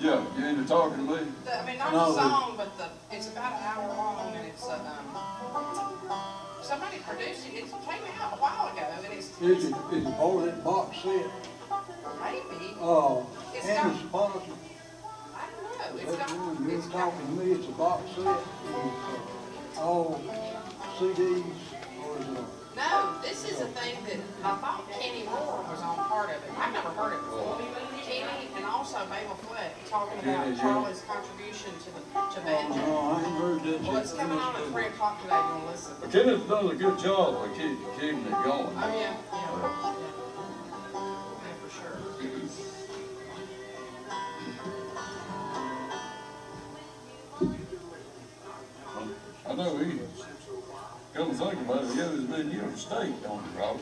Yeah, you into talking to me? The- I mean, not No. the song, but the, it's about an hour long and it's, uh, um, somebody produced it, it came out a while ago and it's, Is it, is it part of that box set? maybe, Uh, It's Anderson Sponsor, I don't know, it's got, you're talking to me, it's a box set, and it's, uh, all CDs, or is it? no, this is a thing that, I thought Kinney Rorrer was on part of it, I've never heard it before. Kenny and also Béla Fleck talking about yeah. Charlie's contribution to the, to Oh, banjo. no, I heard that. Well, it's coming on at three o'clock today, you wanna listen? But Kenneth does a good job of keep, keeping it going. Oh, yeah, yeah, yeah. Yeah, for sure. I know he, come to think about it, he owes me New York State, don't he, Robert?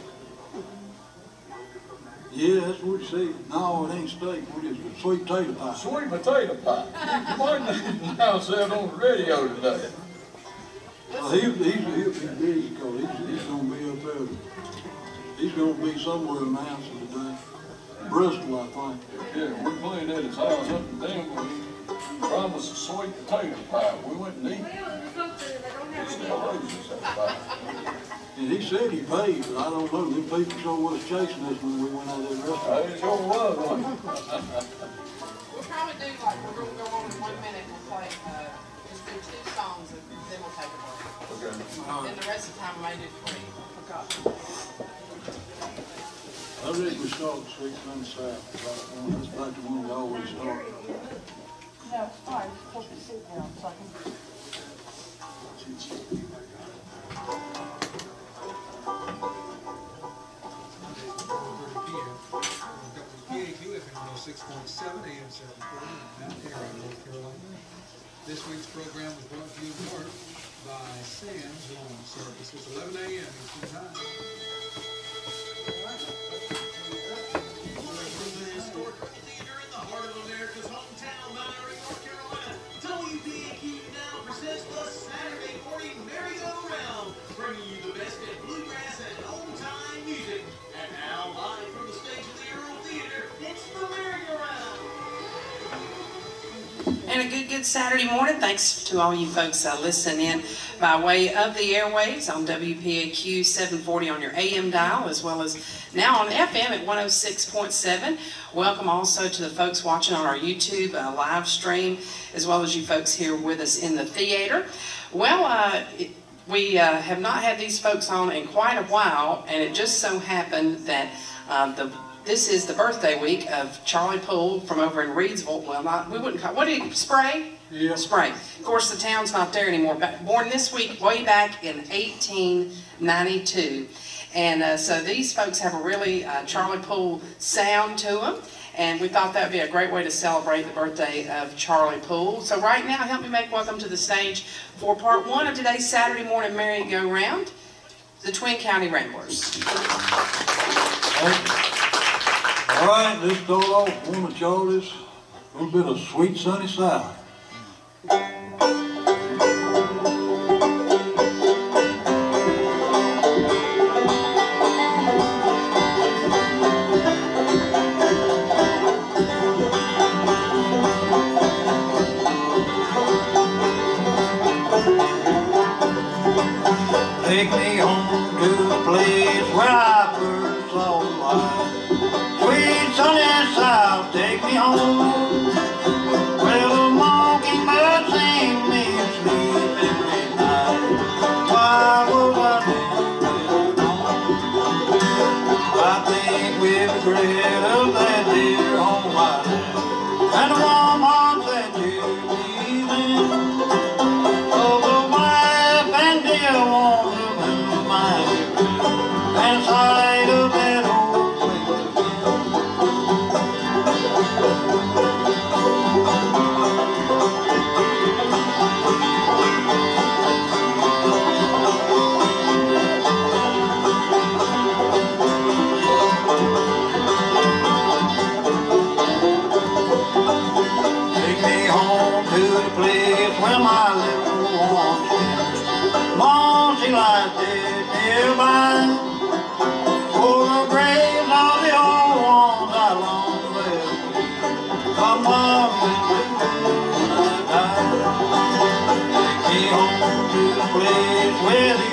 Yeah, that's what you say. No, it ain't steak, what is it, sweet potato pie? Sweet potato pie. You might need to announce that on the radio today. Well, he, he's, he'll be busy, cause he's, he's gonna be up there. He's gonna be somewhere announcing today. Bristol, I think. Yeah, we're playing at his house up in Denver. He promised a sweet potato pie. We went and eat. He still owes us that pie. And he said he paid, but I don't know, them people sure was chasing us when we went out of that restaurant. It sure was, wasn't it? We'll probably do like, we're gonna go on in one minute, we'll play, uh, just do two songs and then we'll take a break. Okay. And the rest of the time, we may do three. I reckon we start with Sweet Sunny South, about one, that's about the one we always start. No, it's fine, it's supposed to sit down, so I can. WPAQ FM 106.7 AM 740 in Mount Airy, North Carolina. This week's program was brought to you in part by Sam's Lawn Service. It's 11 a.m. Eastern Time. Saturday morning. Thanks to all you folks uh, listen in by way of the airwaves on WPAQ 740 on your AM dial, as well as now on FM at 106.7. Welcome also to the folks watching on our YouTube uh, live stream, as well as you folks here with us in the theater. Well, uh, it, we uh, have not had these folks on in quite a while, and it just so happened that uh, the this is the birthday week of Charlie Poole from over in Reidsville. Well, not we wouldn't call what did he spray? Yeah. Spray. Of course, the town's not there anymore. But born this week, way back in 1892, and uh, so these folks have a really uh, Charlie Poole sound to them. And we thought that would be a great way to celebrate the birthday of Charlie Poole. So right now, help me make welcome to the stage for part one of today's Saturday morning merry-go-round, the Twin County Ramblers. All right, let's start off one of Charlie's, a little bit of Sweet Sunny South. Take me home to the place where I first saw life. Sweet sunny south, take me home. Where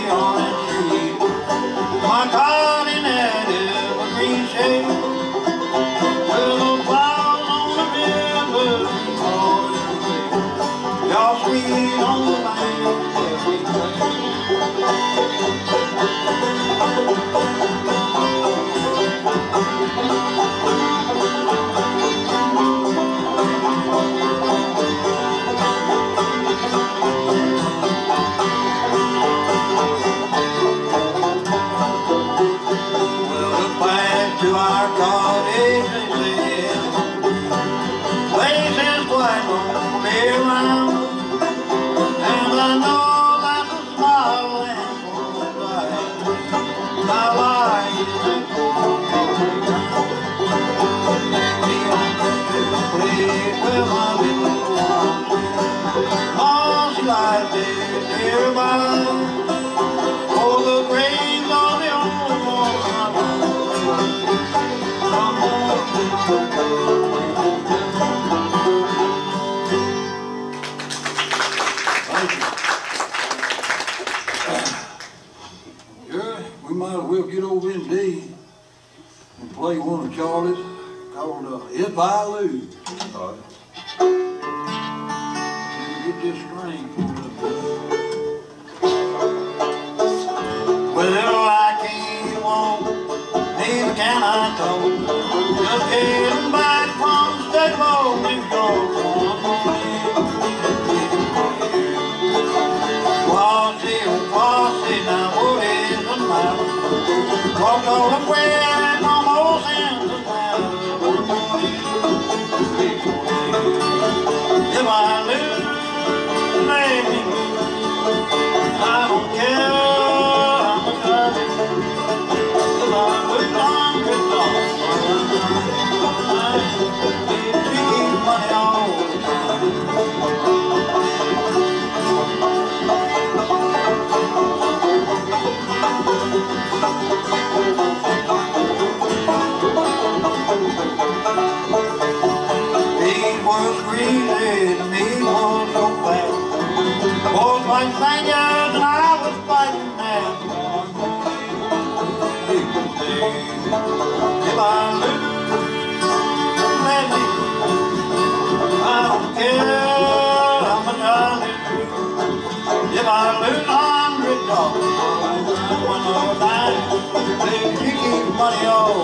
na na One I was fighting If I lose, let I don't care how much I lose If I lose a hundred dollars one more time Then you. keep money all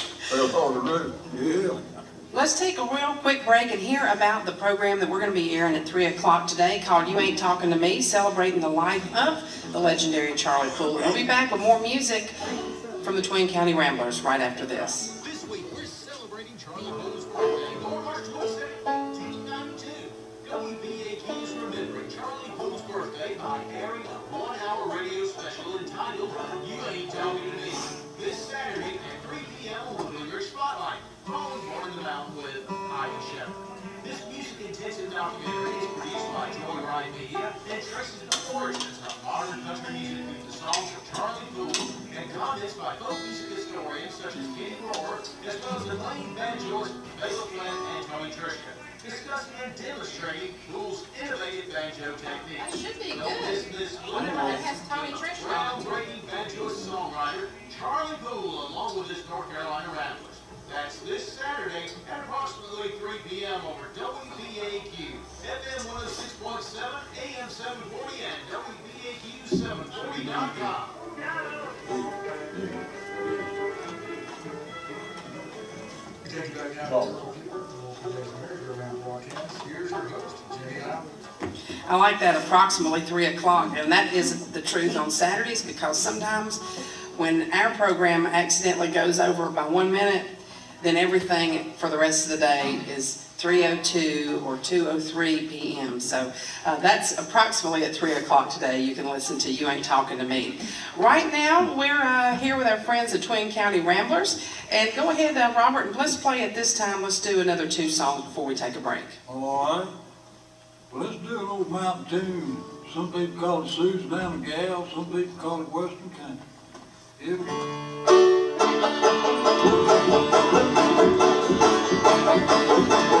Let's take a real quick break and hear about the program that we're going to be airing at 3 o'clock today called You Ain't Talking to Me, celebrating the life of the legendary Charlie Poole. We'll be back with more music from the Twin County Ramblers right after this. And demonstrating Poole's innovative banjo technique. That should be No good. business It has Tony Trischka. Groundbreaking banjoist songwriter Charlie Poole along with his North Carolina Ramblers. That's this Saturday at approximately 3 p.m. over WPAQ, FM 106.7, AM 740, and WPAQ740.com. We you I like that approximately three o'clock, and that is the truth on Saturdays because sometimes when our program accidentally goes over by one minute, then everything for the rest of the day is 3:02 or 2:03 p.m. So uh, that's approximately at three o'clock today. You can listen to You Ain't Talking to Me. Right now, we're uh, here with our friends at Twin County Ramblers, and go ahead, uh, Robert, and let's play it this time. Let's do another two songs before we take a break. All right. Well, let's do an old mountain tune. Some people call it Susan Down the Gal, some people call it Western Country. Here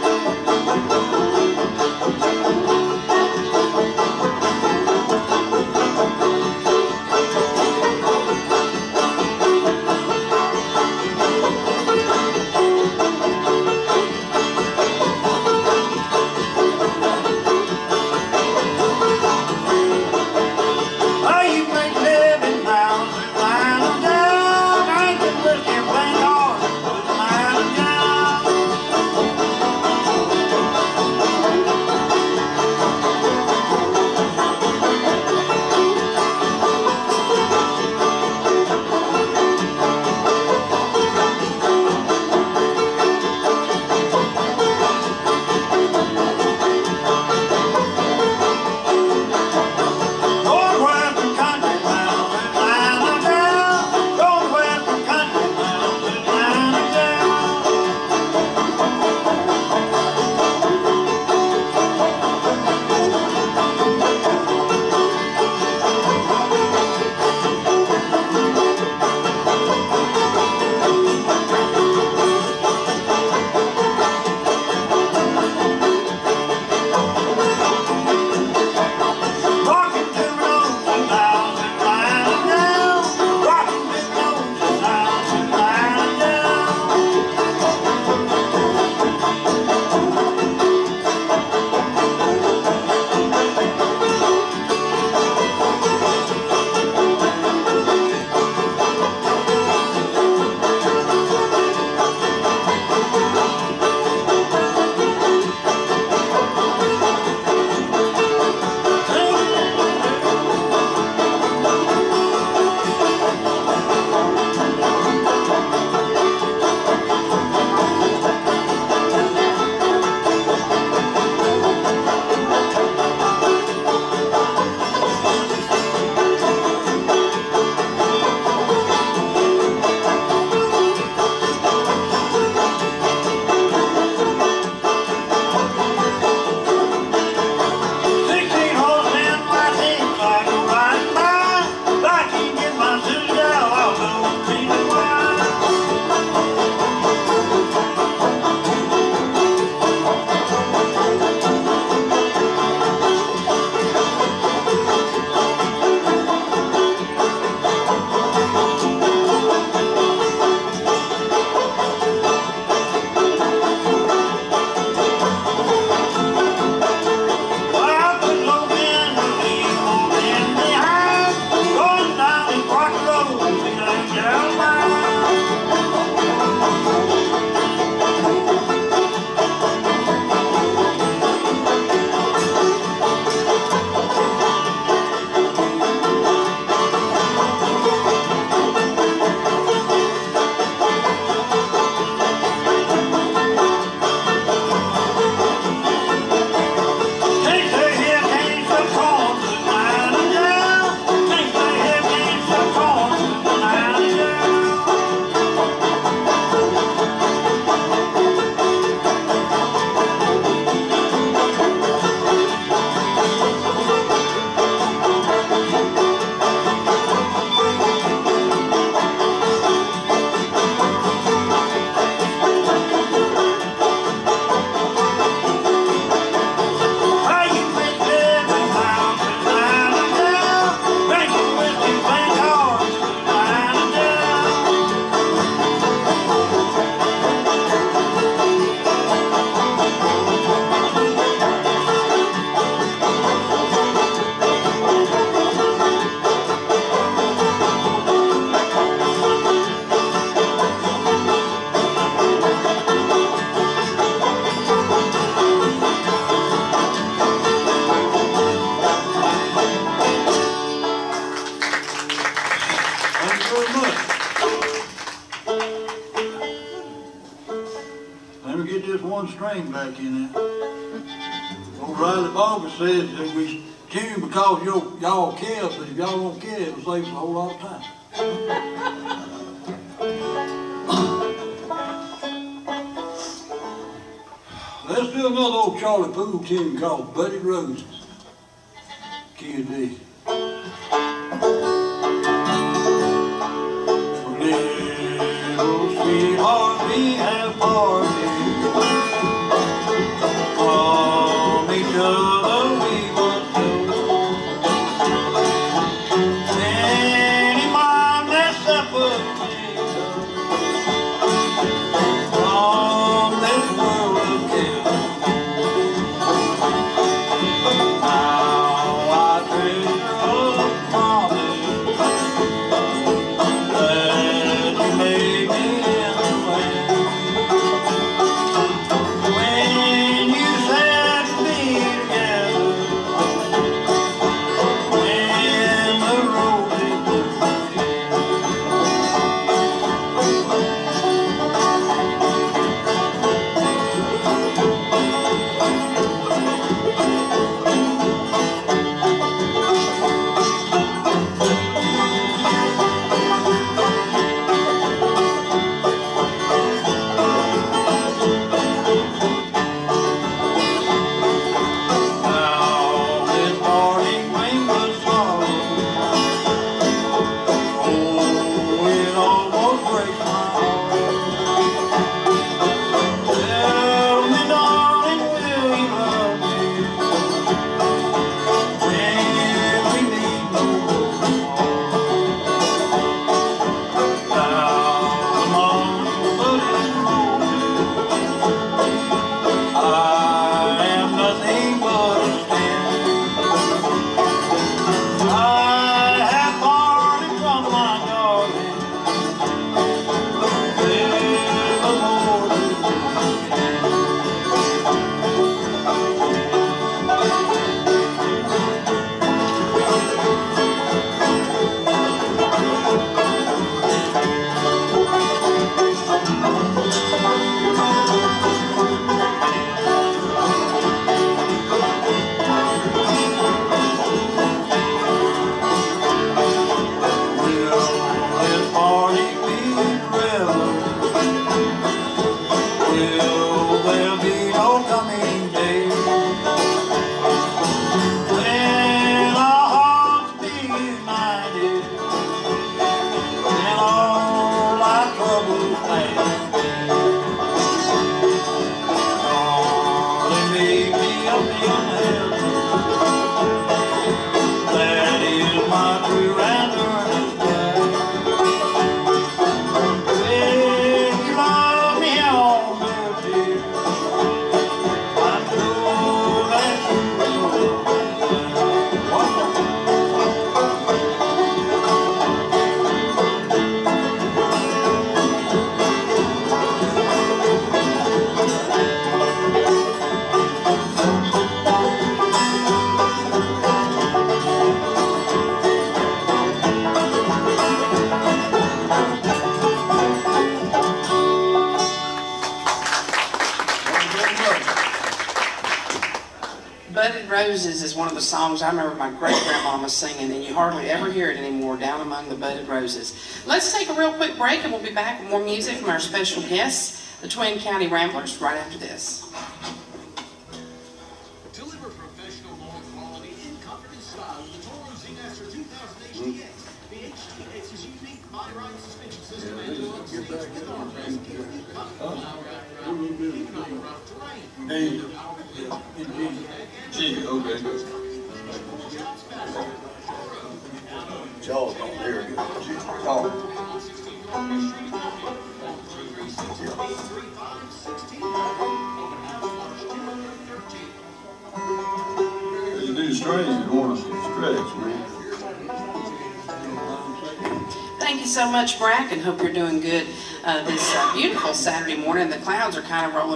songs I remember my great grandmama singing, and you hardly ever hear it anymore, Down Among the Budded Roses. Let's take a real quick break, and we'll be back with more music from our special guests, the Twin County Ramblers, right after this.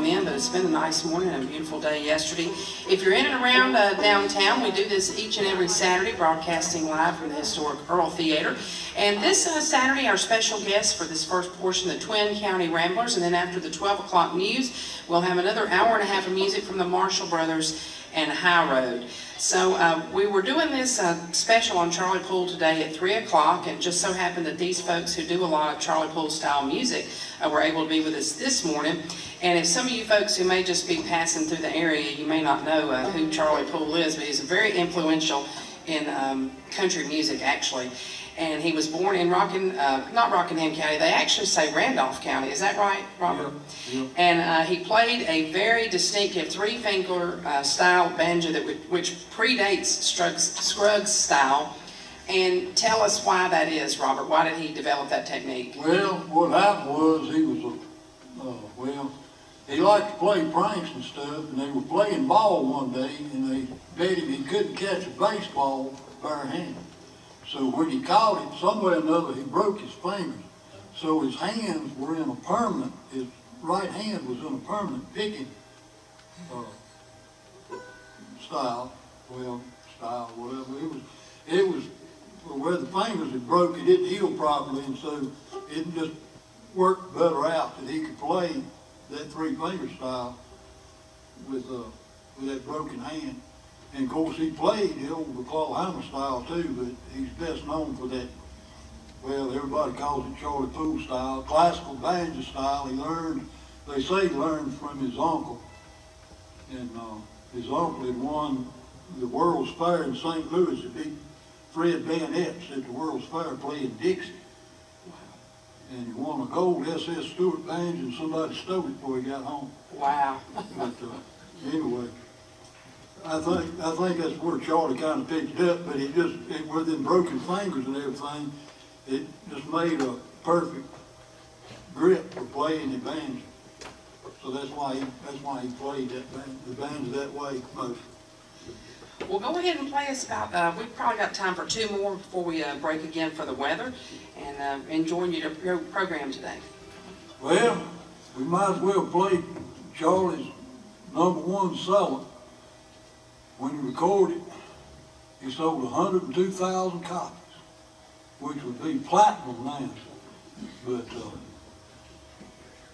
In, but it's been a nice morning and a beautiful day yesterday. If you're in and around uh, downtown, we do this each and every Saturday, broadcasting live from the historic Earle Theater. And this uh, Saturday, our special guest for this first portion, the Twin County Ramblers, and then after the 12 o'clock news, we'll have another hour and a half of music from the Marshall Brothers and High Road. So uh, we were doing this uh, special on Charlie Poole today at 3 o'clock, and just so happened that these folks who do a lot of Charlie Poole style music uh, were able to be with us this morning. And if some of you folks who may just be passing through the area, you may not know uh, who Charlie Poole is, but he's very influential in um, country music, actually. And he was born in Rockin, uh, not Rockingham County, they actually say Randolph County, is that right, Robert? Yep. And uh, he played a very distinctive three-finger uh, style banjo that would, which predates Scruggs, Scruggs style. And tell us why that is, Robert. Why did he develop that technique? Well, what happened was he was a, uh, well, he liked to play pranks and stuff, and they were playing ball one day, and they bet him he couldn't catch a baseball bare handed. So when he caught it, some way or another, he broke his fingers. So his hands were in a permanent, his right hand was in a permanent picking uh, style, well, style, whatever. It was, it was where the fingers had broke, it didn't heal properly, and so it just worked better out that he could play that three finger style with uh, with that broken hand. And of course, he played the old Clawhammer style too, but he's best known for that. Well, everybody calls it Charlie Poole style, classical banjo style. He learned, they say, he learned from his uncle, and uh, his uncle had won the World's Fair in St. Louis. A big Fred Van Eps at the World's Fair playing Dixie. And he won a gold SS Stewart banjo and somebody stole it before he got home. Wow. But uh, anyway, I think, I think that's where Charlie kind of picked it up, but he just, it, with them broken fingers and everything, it just made a perfect grip for playing the banjo. So that's why he, that's why he played that band, the banjo that way most. Well, go ahead and play us about, uh, we've probably got time for two more before we uh, break again for the weather and uh, enjoy your, your program today. Well, we might as well play Charlie's number one seller. When he recorded, he sold hundred and two thousand copies, which would be platinum now. But, uh,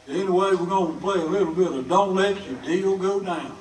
anyway, we're gonna play a little bit of Don't Let Your Deal Go Down.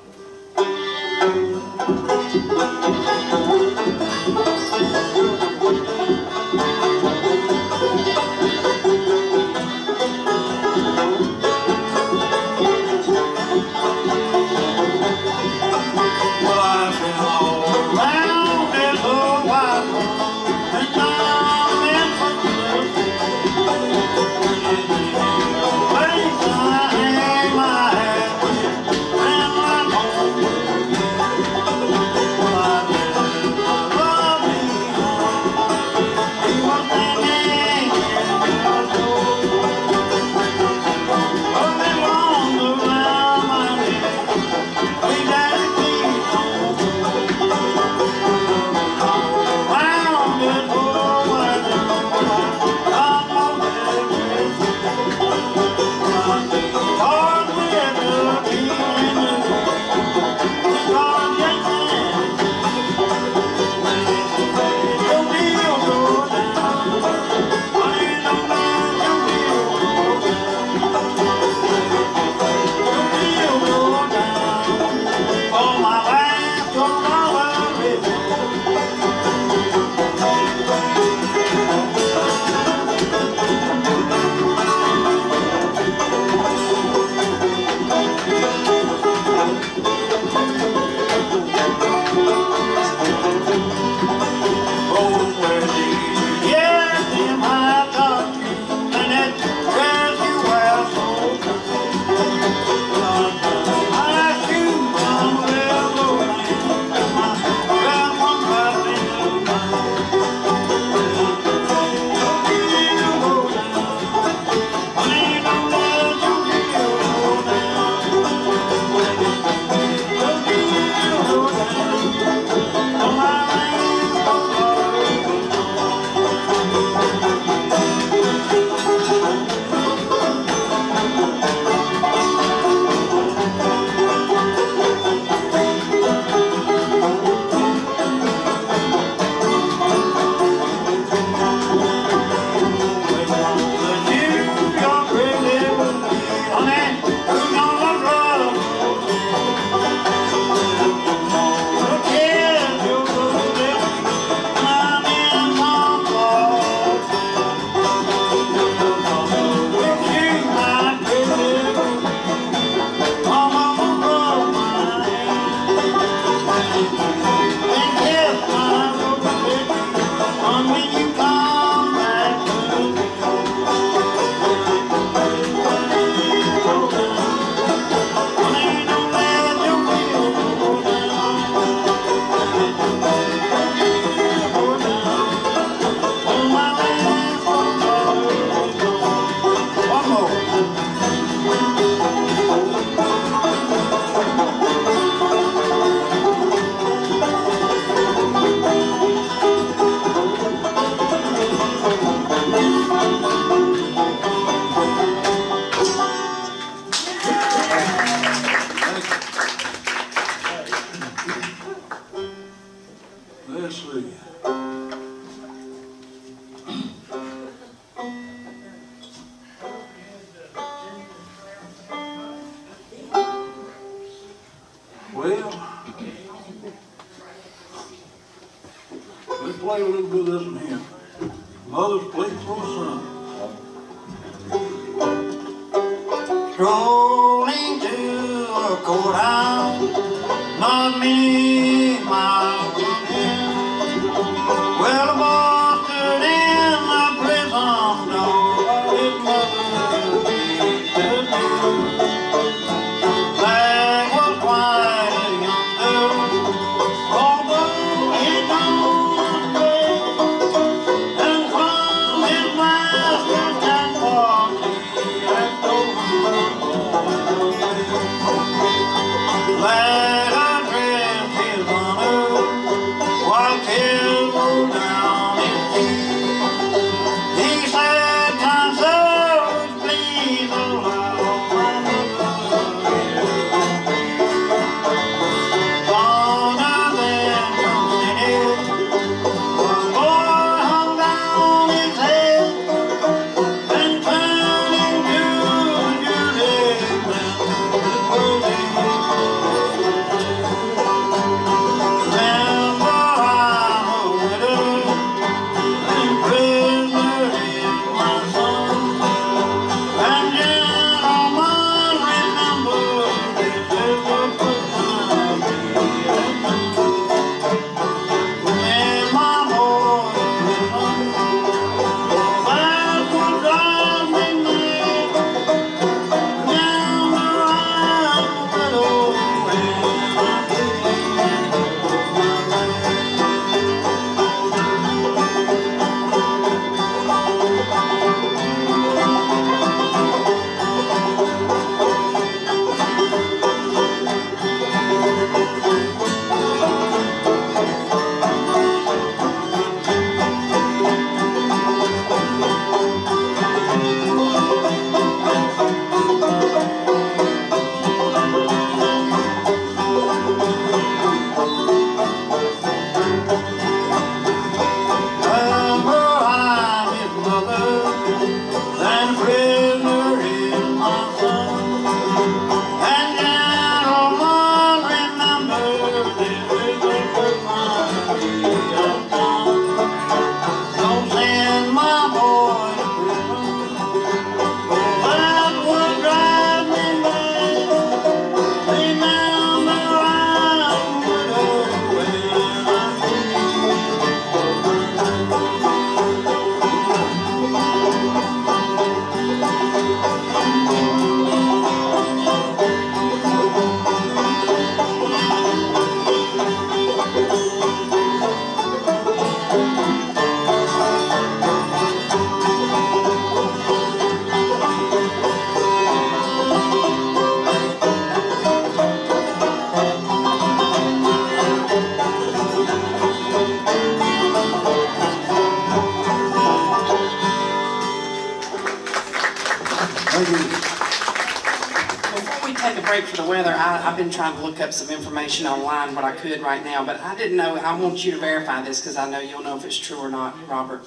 Break for the weather, I, I've been trying to look up some information online, what I could right now, but I didn't know, I want you to verify this because I know you'll know if it's true or not, Robert.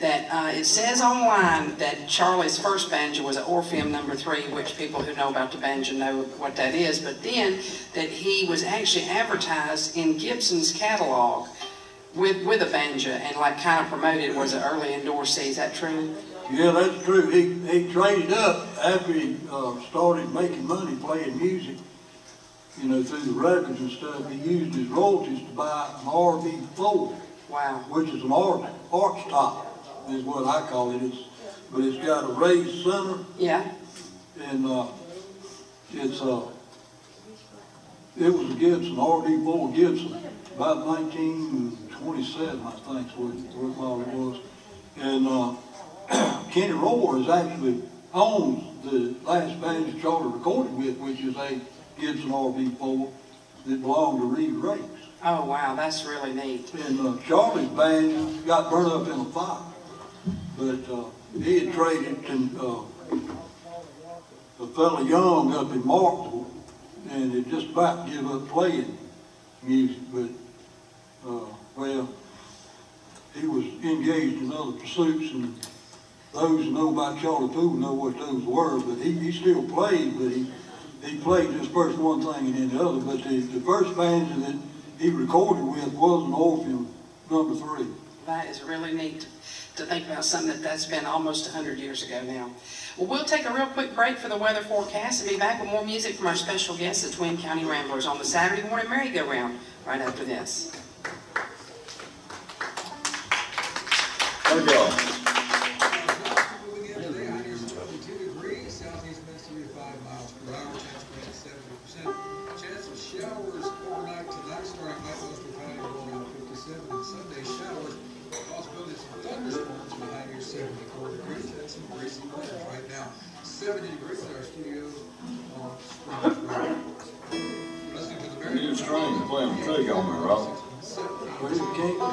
That uh, it says online that Charlie's first banjo was an Orpheum number three, which people who know about the banjo know what that is, but then that he was actually advertised in Gibson's catalog with, with a banjo and like kind of promoted was an early endorsee. Is that true? Yeah, that's true. He, he traded up after he, uh, started making money playing music, you know, through the records and stuff. He used his royalties to buy an RB four, Wow. which is an arch, arch top, is what I call it. It's, but it's got a raised center Yeah. and, uh, it's, uh, it was a Gibson, RB four Gibson, about nineteen twenty-seven, I think, is what, what model it was. And, uh, Kinney Rorrer is actually owns the last band Charlie recorded with, which is a Gibson RB4 that belonged to Reed Rakes. Oh, wow, that's really neat. And uh, Charlie's band got burned up in a fire, but uh, he had traded to uh, a fella young up in Martinsville, and had just about give up playing music, but uh, well, he was engaged in other pursuits, and those who know about Charlie Poole know what those were, but he, he still played, but he, he played just first one thing and then the other, but the, the first band that he recorded with was an Orpheum number three. That is really neat to think about something that that's been almost 100 years ago now. Well, we'll take a real quick break for the weather forecast and be back with more music from our special guests, the Twin County Ramblers, on the Saturday morning merry-go-round right after this. Thank y'all. Moving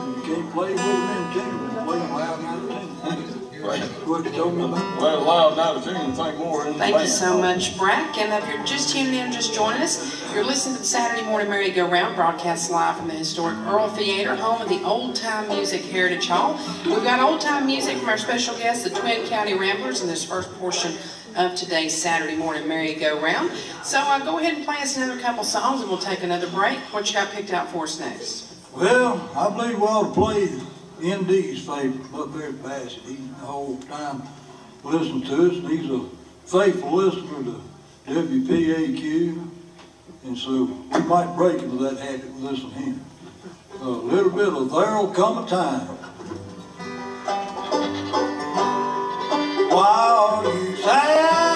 you can't, play with them in tune, play them loud and tune. Right. What you told me about? Well, loud now, but you can more Thank you so much, Brack. And if you're just tuning in, just joining us, you're listening to the Saturday Morning Merry-Go-Round, broadcast live from the historic Earle Theater, home of the Old Time Music Heritage Hall. We've got old time music from our special guests, the Twin County Ramblers, in this first portion of today's Saturday Morning Merry-Go-Round. So uh, go ahead and play us another couple songs, and we'll take another break. What you got picked out for us next? Well, I believe we ought to play ND's favorite, Buckberry Bassett. He the whole time listens to us, and he's a faithful listener to WPAQ. And so we might break into that habit with this to him. A little bit of There'll Come a Time. While you sad,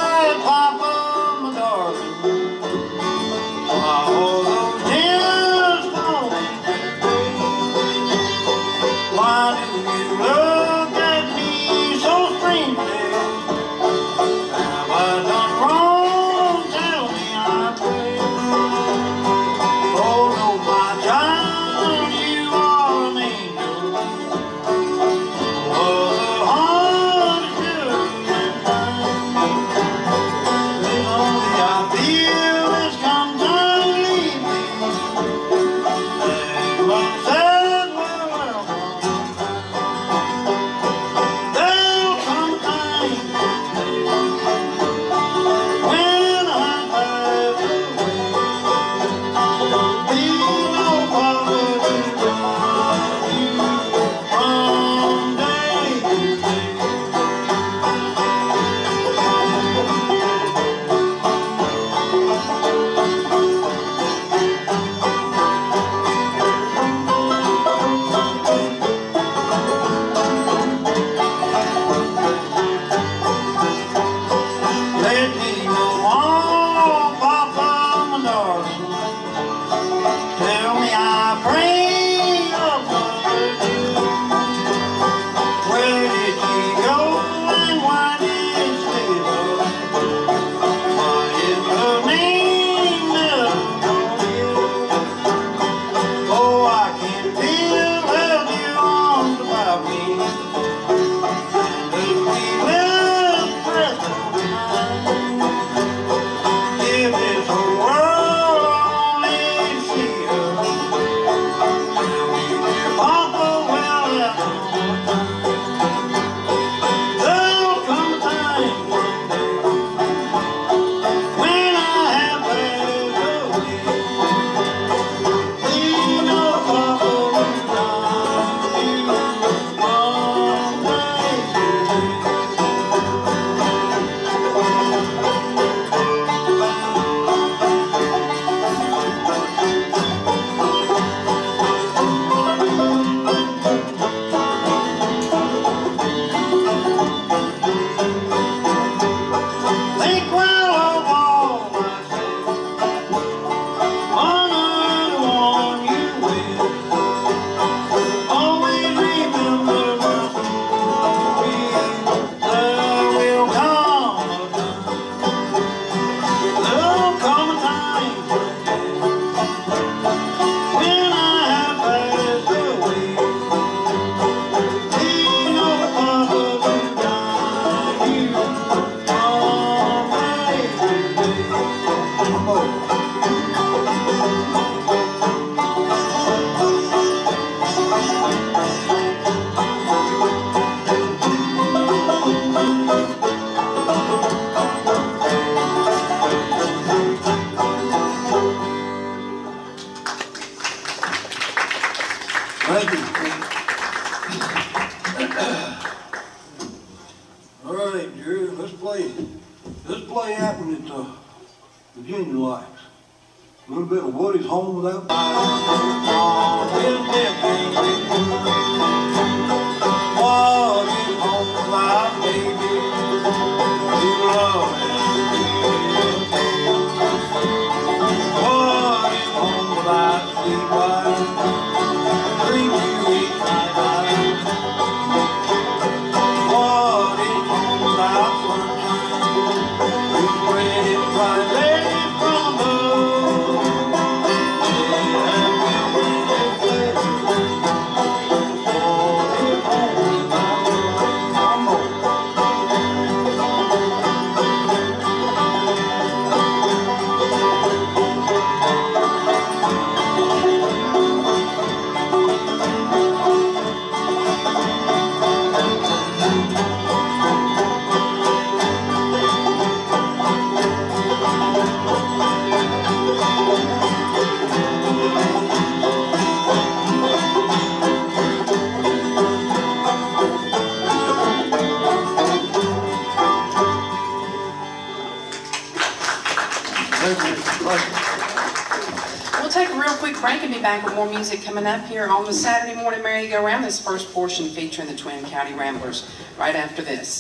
Portion featuring the Twin County Ramblers right after this.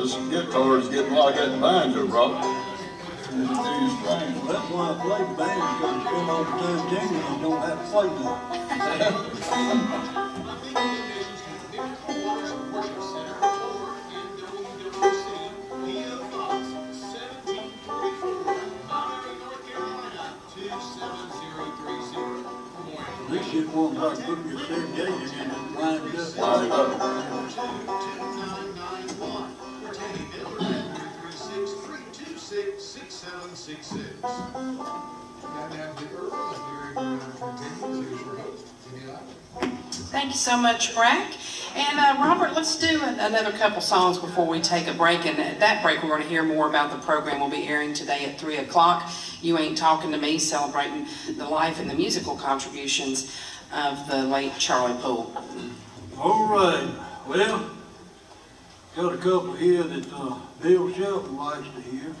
Since Tell you what, this guitar is getting like that banjo, bro. Just do your. That's why I play the band, because I spend all the time singing and don't have to play them. donations to Victor Waters Worship Center or NWWC via Fox 1744, Mount Airy, North Carolina 27030. For more information, This shit won't like put your segregation in and it up. Line up. Thank you so much, Brack. And uh, Robert, let's do another couple songs before we take a break. And at that break, we're going to hear more about the program we'll be airing today at 3 o'clock. You Ain't Talking to Me, celebrating the life and the musical contributions of the late Charlie Poole. All right. Well, got a couple here that uh, Bill Shelton likes to hear.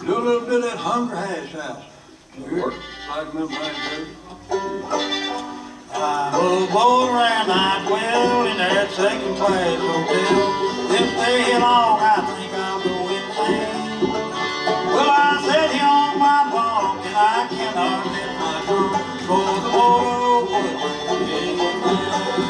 Do a little bit of that Hungry Hash House. Remember how it goes. I was born around night well in that second class hotel. If stay long, I think I'll go insane. Well, I sat here on my bunk and I cannot let my drum for the motor would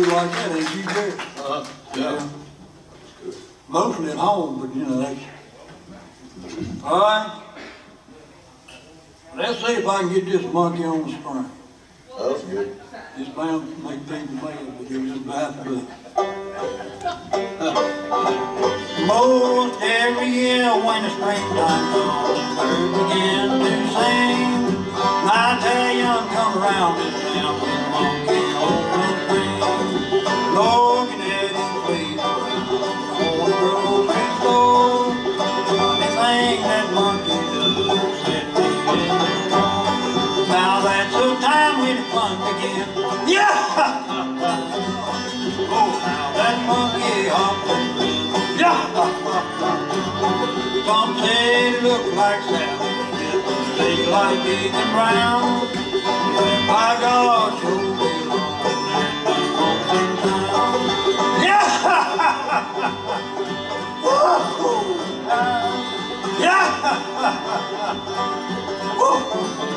like that, ain't you, Jerry? Uh, yeah. Mostly at home, but you know, that's. All right. Let's see if I can get this monkey on the spring. That's good. It's bound to make people mad, but you're just to. Most every year when the springtime comes, birds begin to sing. My Italian come around this town with a monkey Some say it look like they like Deacon Brown. By God, sure Someday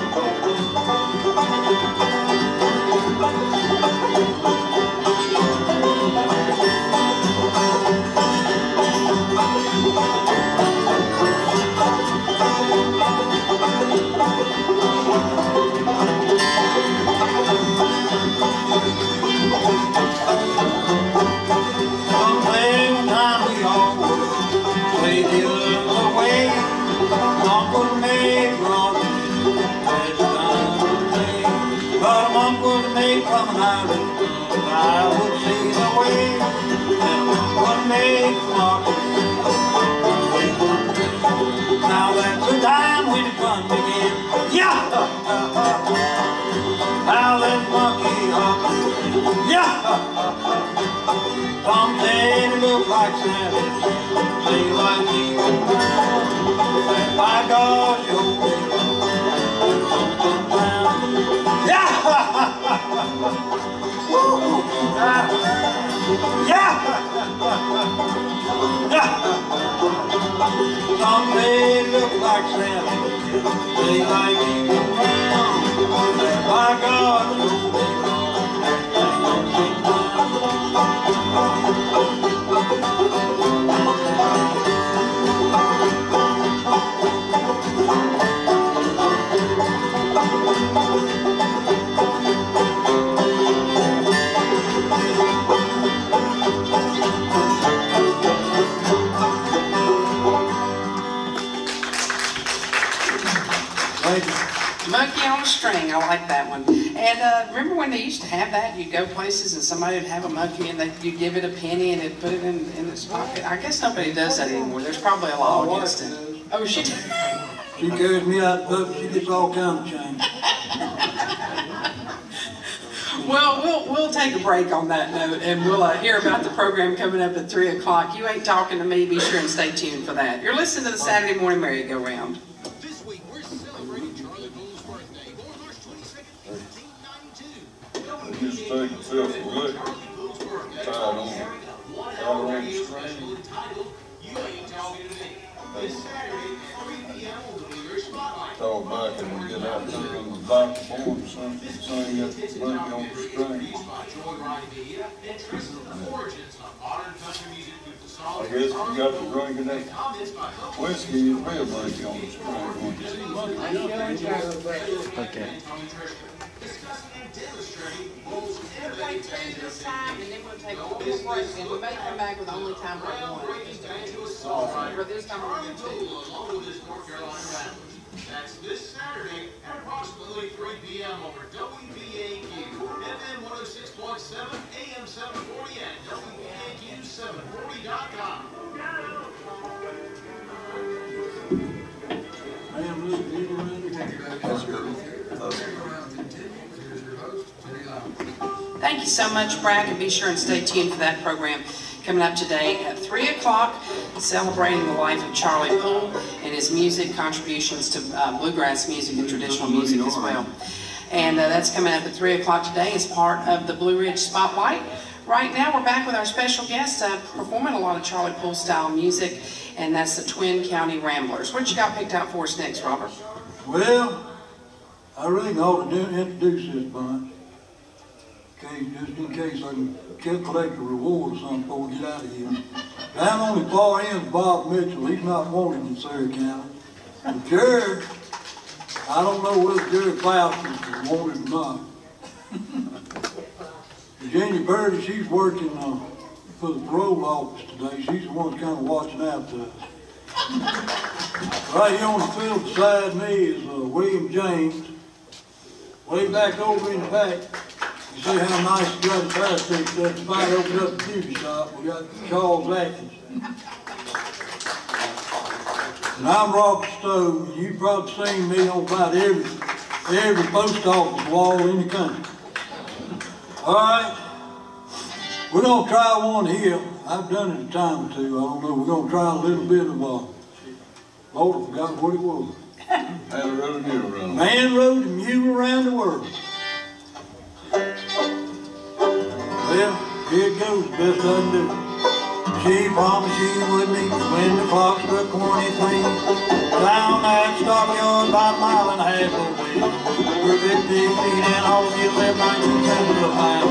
Yeah! Some say it look like Santa, say like Deacon Brown. By God, you'll be Yeah! Ah. Yeah! Yeah! Say it look like Santa, say like Deacon Brown. By God, you'll on a string, I like that one. And uh, remember when they used to have that? You'd go places and somebody would have a monkey and they, you'd give it a penny and it'd put it in, in its pocket. I guess nobody does that anymore. There's probably a law against it. Oh, she did. She carries me out public, she gets all kinds of change. Well, we'll, we'll take a break on that note and we'll uh, hear about the program coming up at 3 o'clock. You ain't talking to me, be sure and stay tuned for that. You're listening to the Saturday Morning Merry-Go-Round. 1992. Just take yourself a look. Charlie Poole's birthday. Tied on, tied on the radio string. You Ain't Talking to Me. This Saturday at 3 p.m. on the Bluegrass Spotlight. Talk back and get out there on the porch, son, sing on the. I guess you got to drink that whiskey, on the. Okay. Discussing and demonstrating Poole's Everybody take this time and then we'll take a little break and we may come back with only time for one. groundbreaking banjo songwriter For this time we're going to Bull along with his North Carolina Ramblers. That's this Saturday at approximately 3 p.m. over WPAQ, FM 106.7, AM 740, and WPAQ740.com. Man, look, he's around Thank you so much, Brad, and be sure and stay tuned for that program coming up today at 3 o'clock, celebrating the life of Charlie Poole and his music contributions to uh, bluegrass music and traditional music as well. And uh, that's coming up at 3 o'clock today as part of the Blue Ridge Spotlight. Right now, we're back with our special guest uh, performing a lot of Charlie Poole style music, and that's the Twin County Ramblers. What you got picked out for us next, Robert? Well, I really ought to do- introduce this bunch. Okay, just in case I can collect a reward or something before we get out of here. Down on the far end, Bob Mitchell, he's not wanted in Surry County. And Jared, I don't know whether Jared Faust is wanted or not. Virginia Birdie, she's working, uh, for the parole office today. She's the one kinda watching out us. Right here on the field beside me is, uh, William James. Way back over in the back, see how nice he got his hair fixed up, somebody opened up a beauty shop, we got Charles Atkins. And I'm Robert Stowe, you've probably seen me on about every, every post office wall in the country. All right, we're gonna try one here, I've done it a time or two, I don't know, we're gonna try a little bit of, uh, Lord, I forgot what it was. Had a road here around. Man rode the mule around the world. Well, here it goes, best I do. She promised she would meet me when the clock struck twenty-three. Down that stockyard about a mile and a half away. We're fifty feet and all you live nineteen cents a mile.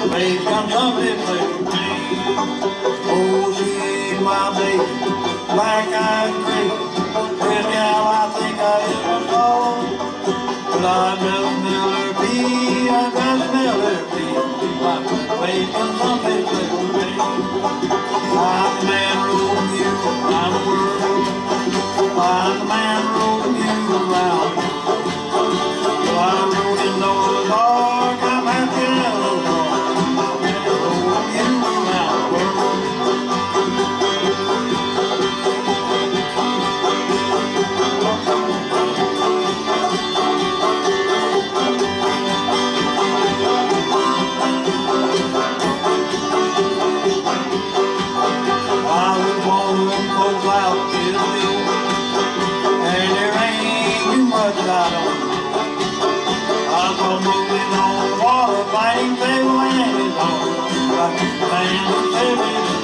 The bass come jumping, me. Oh, she ain't my baby, black-eyed crazy. Well, gal, I think I ever saw. But I just smell her I just smell her pee. Like the. I'm man rolling you around the. I'm. Well, I'm rolling Noah's Ark, I'm a man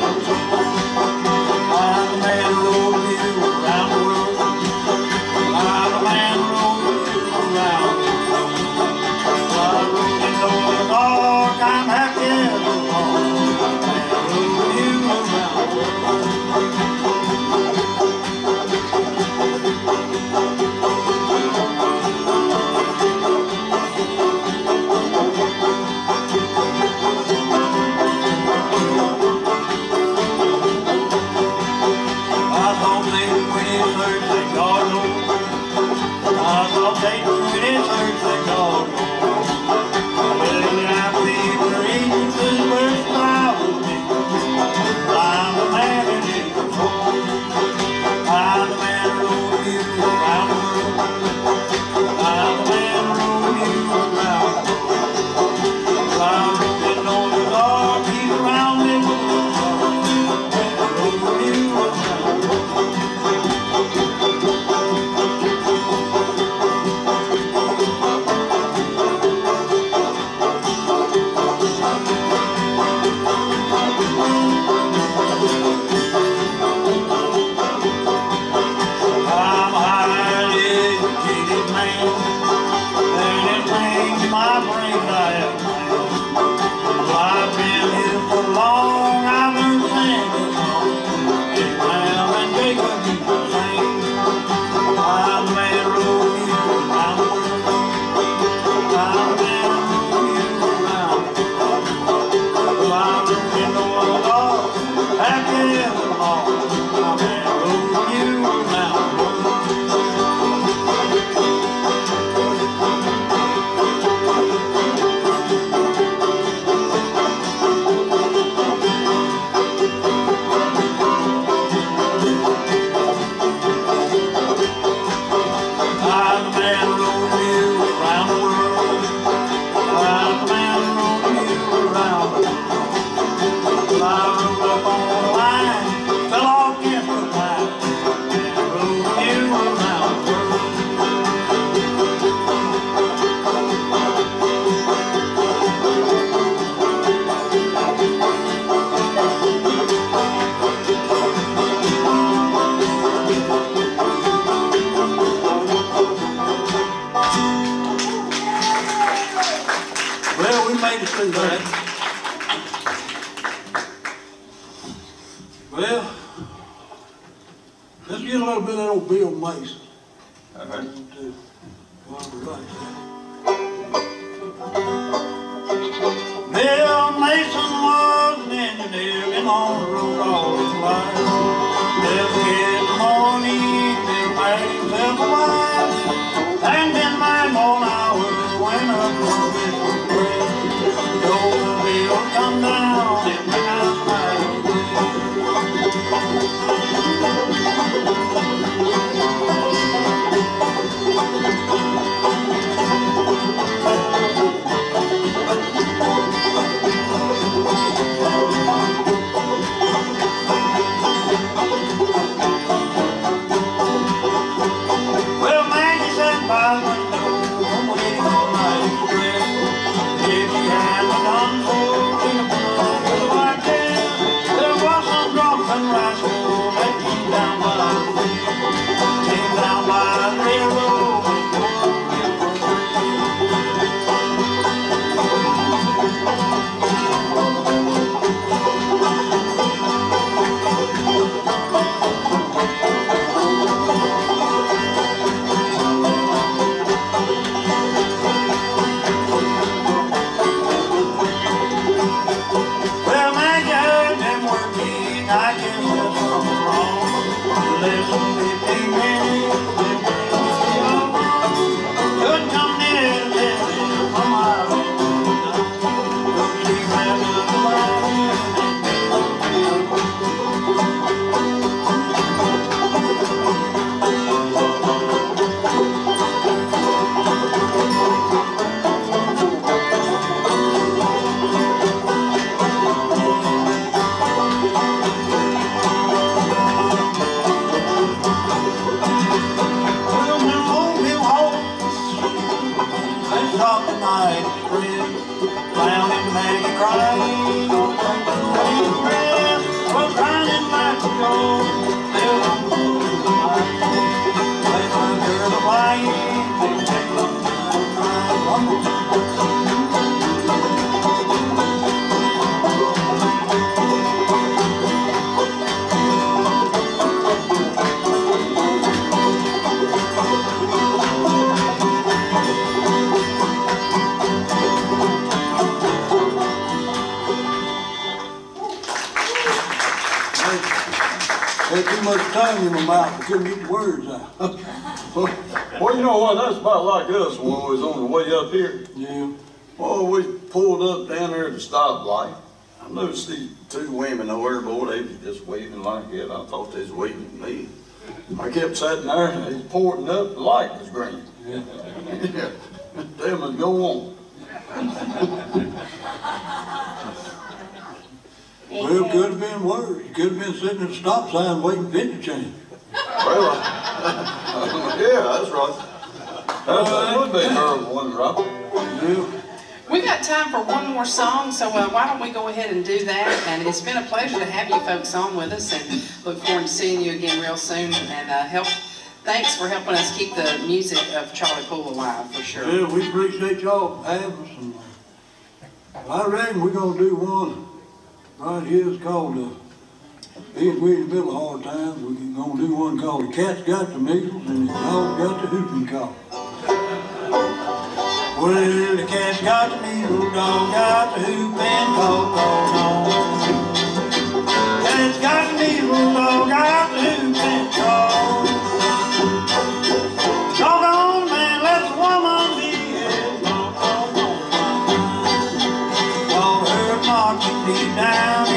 Well, let's get a little bit of old Bill Mason. Sitting there and they was pointing up, the light was green. yeah. Yeah, Tell them to go on. Well, it could have been worse. You could have been sitting at a stop sign waiting for it to change. Song, so uh, why don't we go ahead and do that? And it's been a pleasure to have you folks on with us, and look forward to seeing you again real soon. And uh, help, thanks for helping us keep the music of Charlie Poole alive for sure. Yeah, we appreciate y'all having I reckon we're gonna do one right here. It's called, uh, being we're in the middle of hard times, we're gonna do one called The Cat's Got the Measles and the Dog Got the Whooping Cough. Well, the cat's got the measles, dog got the whooping cough going on. Cat's got the measles, dog got the whooping cough. Doggone man, let the woman be doggone woman. While her marching deep down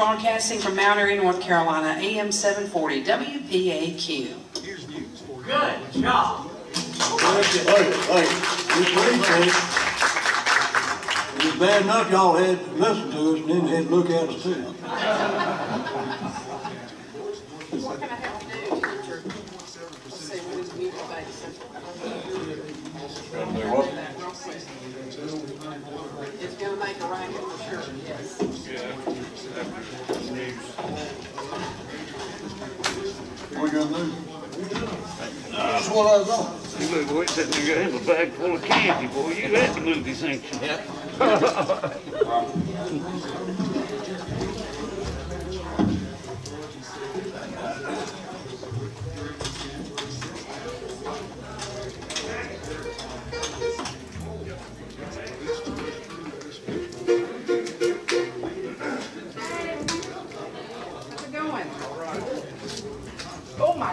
broadcasting from Mount Airy, North Carolina, AM 740, WPAQ. Here's news for you. Thank you, thank you. This week, it was bad enough y'all had to listen to us and then had to look at us too. What can I help do, Richard? Let's see, what is music It's gonna make a racket for sure, yes. What you gonna do? That's what I was on. You look, sitting there, you have a bag full of candy, boy, you at the movies, ain't you? Yeah.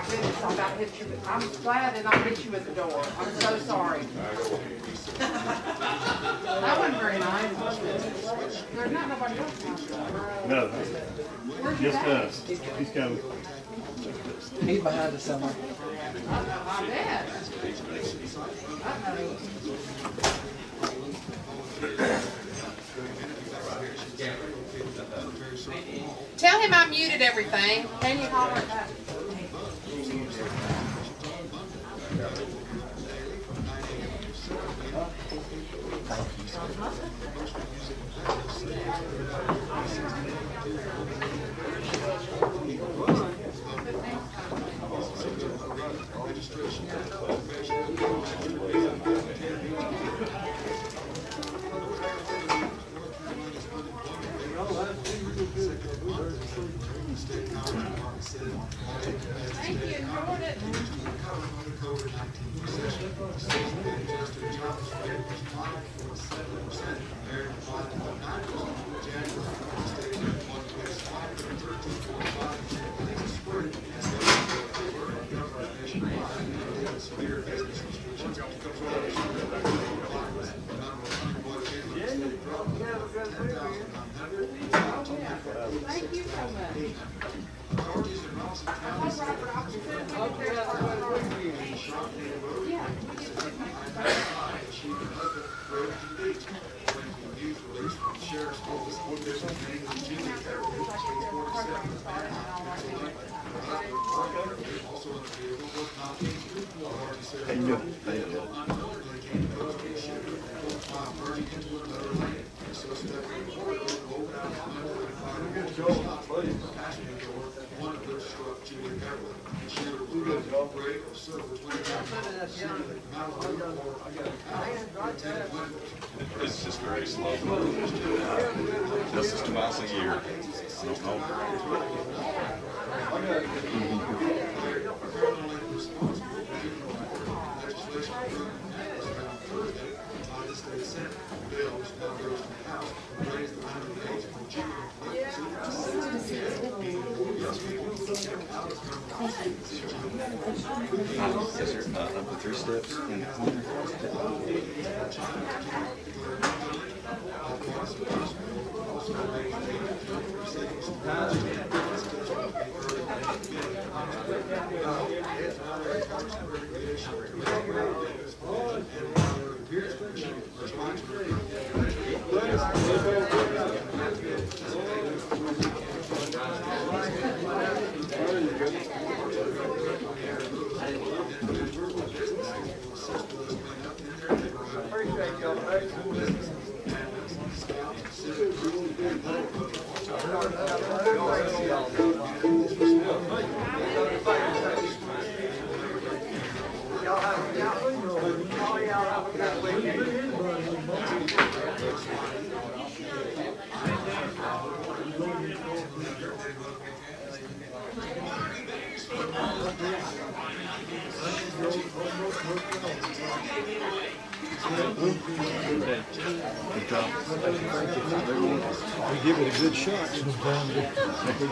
Goodness, I about hit you, I'm glad that I hit you at the door. I'm so sorry. That wasn't very nice. There's not nobody else. No, Where's just us. He's coming. He's behind us somewhere. I bet. Tell him I muted everything. Can you holler at that?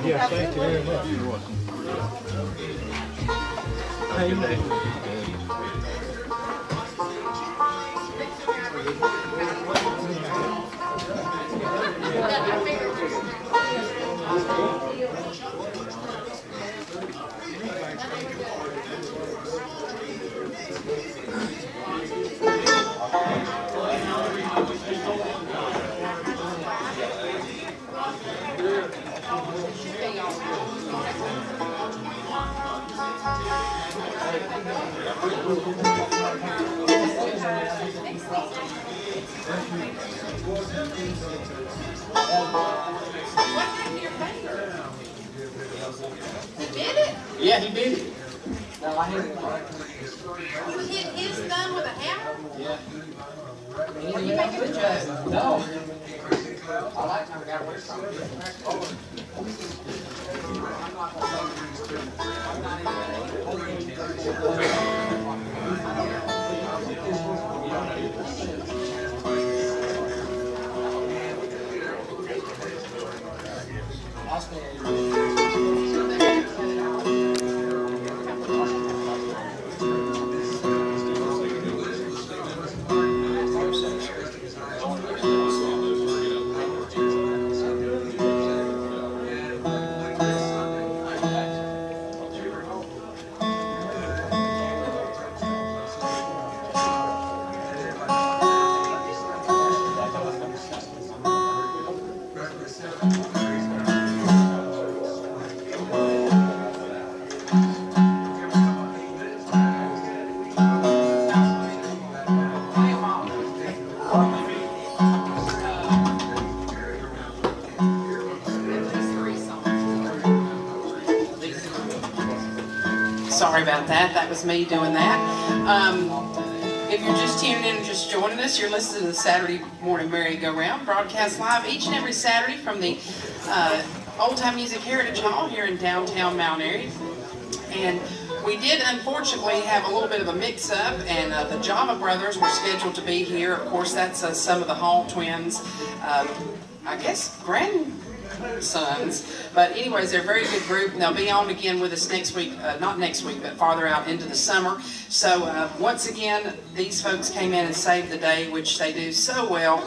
Yeah, He did it? Yeah, he did it. No, I hit it. You hit his thumb with a hammer? Yeah. Are you making a joke? No. I like how we got away from it. Sorry Doing that. Um, if you're just tuning in and just joining us, you're listening to the Saturday Morning Merry-Go-Round, broadcast live each and every Saturday from the uh, Old Time Music Heritage Hall here in downtown Mount Airy. And we did unfortunately have a little bit of a mix-up, and uh, the Java brothers were scheduled to be here. Of course, that's uh, some of the Hall twins. Um, I guess grandsons. But anyways, they're a very good group, and they'll be on again with us next week. Uh, not next week, but farther out into the summer. So uh, once again, these folks came in and saved the day, which they do so well.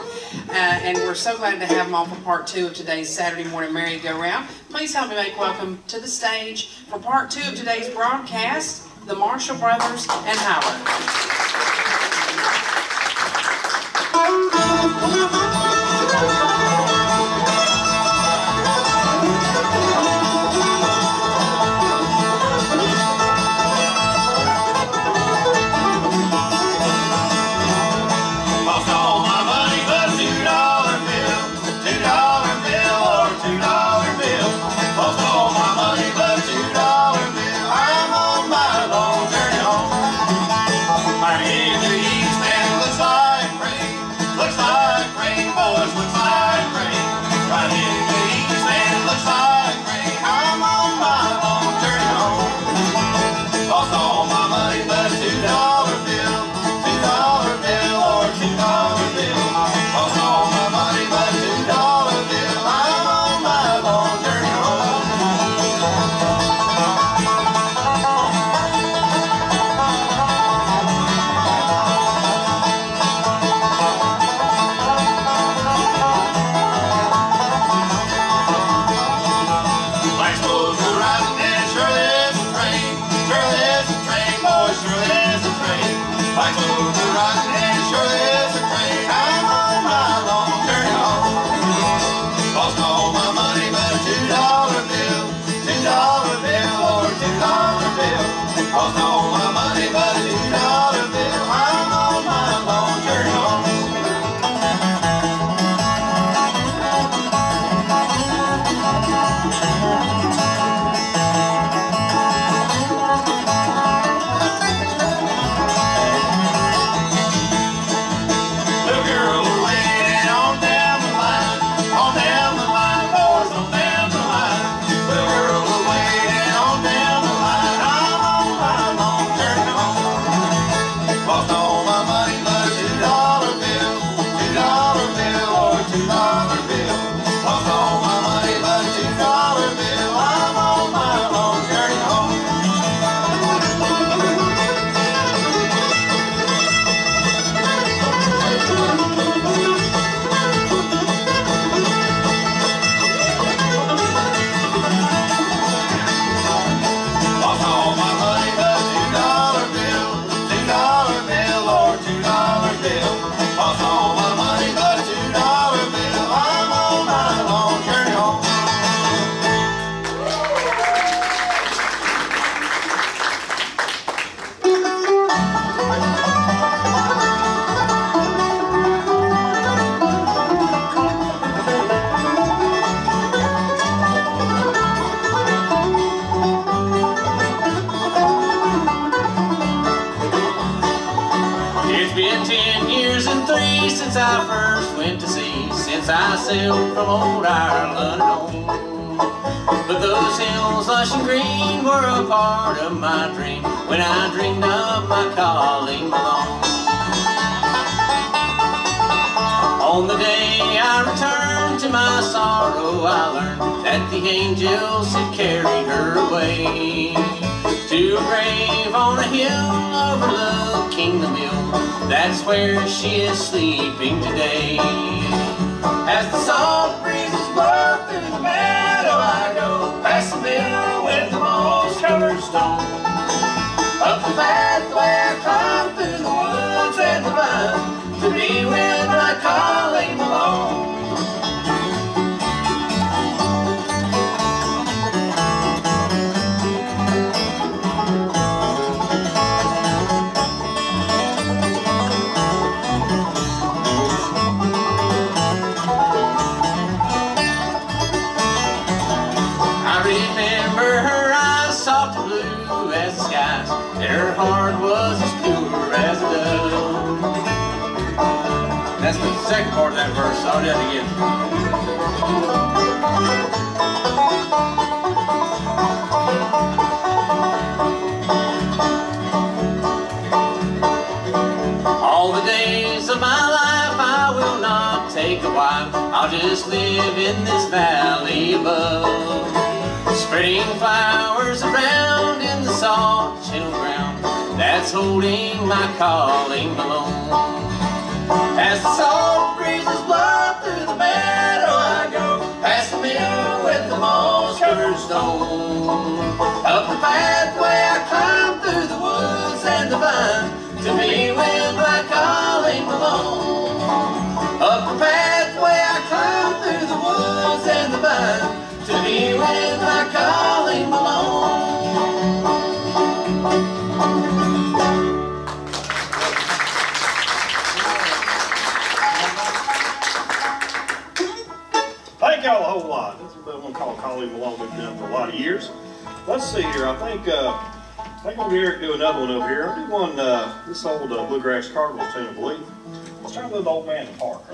Uh, and we're so glad to have them on for part two of today's Saturday morning merry-go-round. Please help me make welcome to the stage for part two of today's broadcast, the Marshall Brothers and High Road. Part of my dream when I dreamed of my Colleen Malone. On the day I returned to my sorrow, I learned that the angels had carried her away to a grave on a hill overlooking the mill. That's where she is sleeping today. As the salt vine to verse. I'll do that again. All the days of my life I will not take a wife. I'll just live in this valley above. Spreading flowers around in the soft chill ground That's holding my Colleen Malone As the moss stone Up the pathway I climb through the woods and the vine To be with my Colleen Malone Up the pathway I climb through the woods and the vine to be with my calling Thank one called Colleen Malone for a lot of years. Let's see here. I think uh, I think I'm to do another one over here. I'll do one uh, this old uh, bluegrass Cardinals tune, I believe. Let's try with old man park.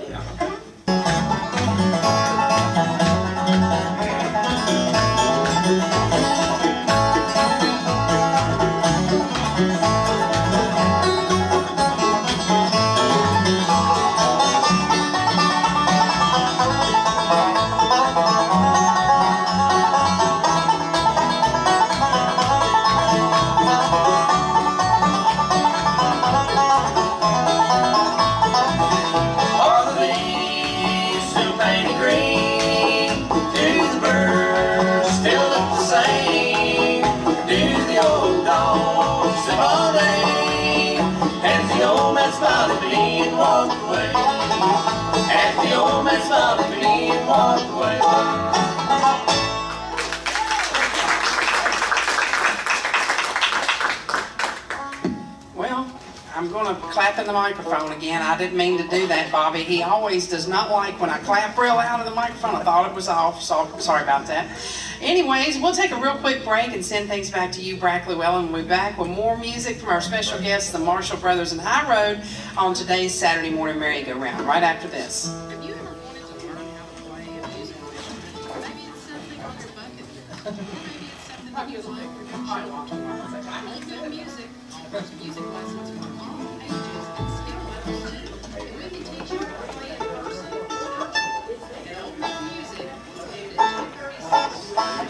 The I'm gonna clap in the microphone again. I didn't mean to do that, Bobby. He always does not like when I clap real loud in the microphone. I thought it was off, so sorry about that. Anyways, we'll take a real quick break and send things back to you, Brack Llewellyn. We'll be back with more music from our special guests, the Marshall Brothers and High Road, on today's Saturday morning merry-go-round, right after this. Have you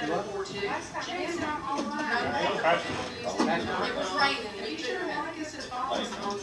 It was raining. Are you following on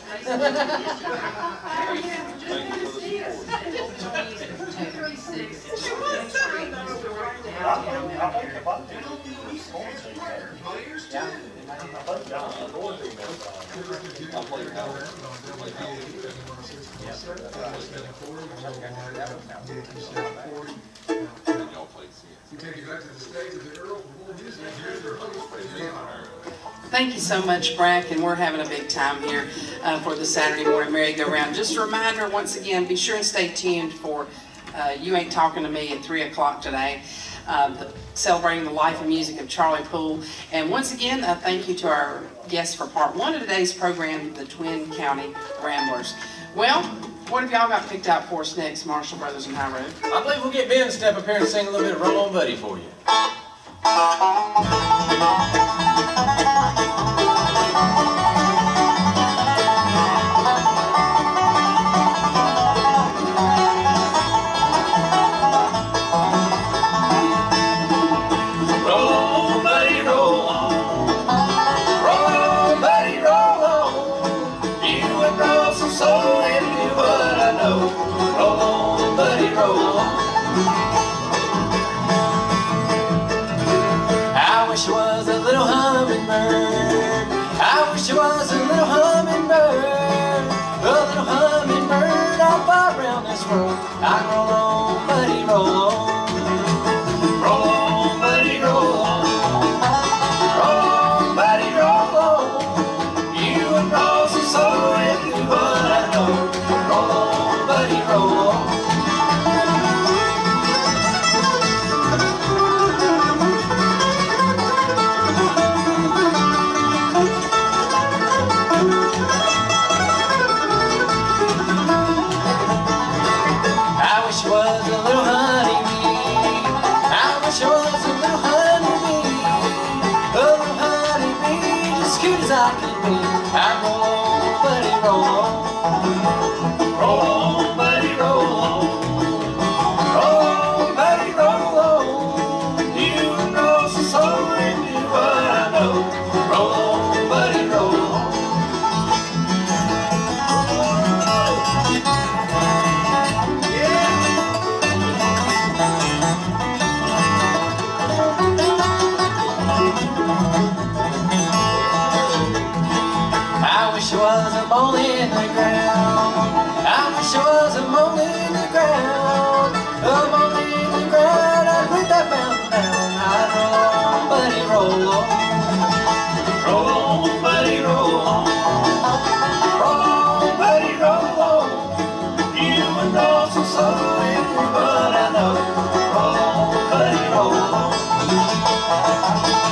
Thank you so much, Brack, and we're having a big time here uh, for the Saturday morning merry-go-round. Just a reminder, once again, be sure and stay tuned for uh, You Ain't Talking to Me at 3 o'clock today, uh, the- celebrating the life and music of Charlie Poole. And once again, uh, thank you to our guests for part one of today's program, the Twin County Ramblers. Well, what have y'all got picked out for us next, Marshall Brothers and High Road? I believe we'll get Ben to step up here and sing a little bit of Roll On Buddy for you. On.